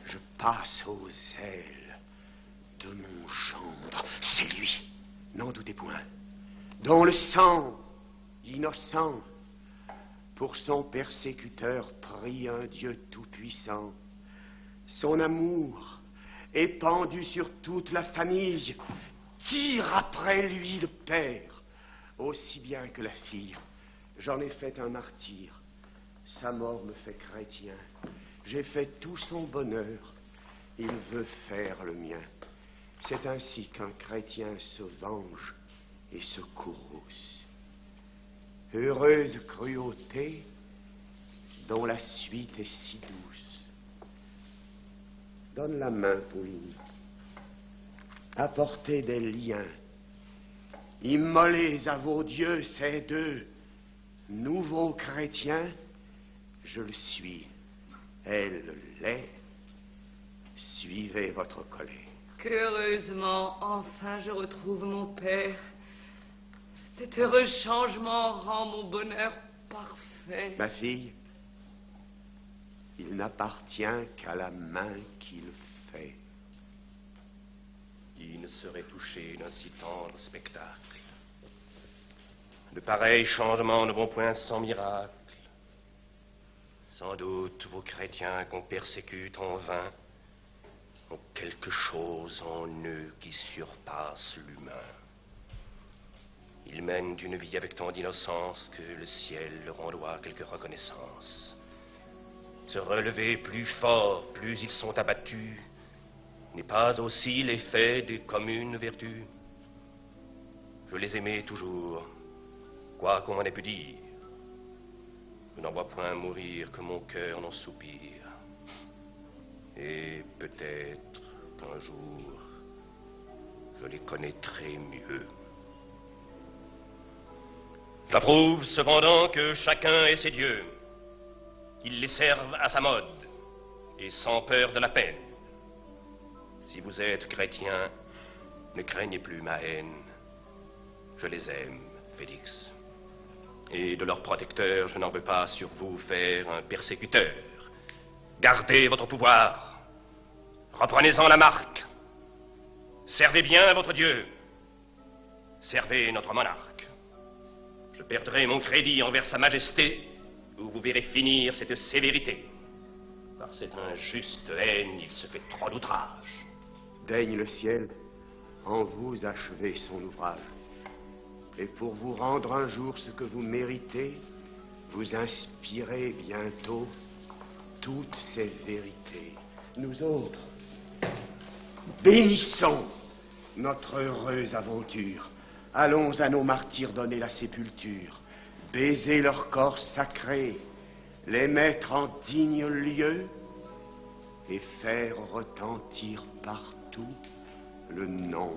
je passe aux ailes de mon gendre. C'est lui, n'en doutez point, dont le sang innocent pour son persécuteur prie un Dieu tout-puissant. Son amour épandu sur toute la famille tire après lui le père, aussi bien que la fille. J'en ai fait un martyr. Sa mort me fait chrétien. J'ai fait tout son bonheur. Il veut faire le mien. C'est ainsi qu'un chrétien se venge et se courrouce. Heureuse cruauté dont la suite est si douce. Donne la main, Pauline apportez des liens. Immolez à vos dieux ces deux nouveaux chrétiens, je le suis. Elle l'est. Suivez votre colère. Qu'heureusement, enfin, je retrouve mon père. Cet heureux changement rend mon bonheur parfait. Ma fille, il n'appartient qu'à la main qu'il fait. Qui ne serait touché d'un si tendre spectacle De pareils changements ne vont point sans miracle. Sans doute vos chrétiens qu'on persécute en vain ont quelque chose en eux qui surpasse l'humain. Ils mènent une vie avec tant d'innocence que le ciel leur en doit quelque reconnaissance. Se relever plus fort, plus ils sont abattus, n'est pas aussi l'effet des communes vertus. Je les aimais toujours, quoi qu'on en ait pu dire. Je n'en vois point mourir que mon cœur n'en soupire. Et peut-être qu'un jour, je les connaîtrai mieux. J'approuve cependant que chacun ait ses dieux, qu'il les serve à sa mode et sans peur de la peine. Si vous êtes chrétien, ne craignez plus ma haine. Je les aime, Félix. Et de leur protecteur, je n'en veux pas sur vous faire un persécuteur. Gardez votre pouvoir. Reprenez-en la marque. Servez bien votre Dieu. Servez notre monarque. Je perdrai mon crédit envers Sa Majesté, où vous verrez finir cette sévérité. Par cette injuste haine, il se fait trop d'outrage daigne le ciel en vous achever son ouvrage. Et pour vous rendre un jour ce que vous méritez, vous inspirez bientôt toutes ces vérités. Nous autres, bénissons notre heureuse aventure. Allons à nos martyrs donner la sépulture, baiser leur corps sacré, les mettre en digne lieu et faire retentir partout le nom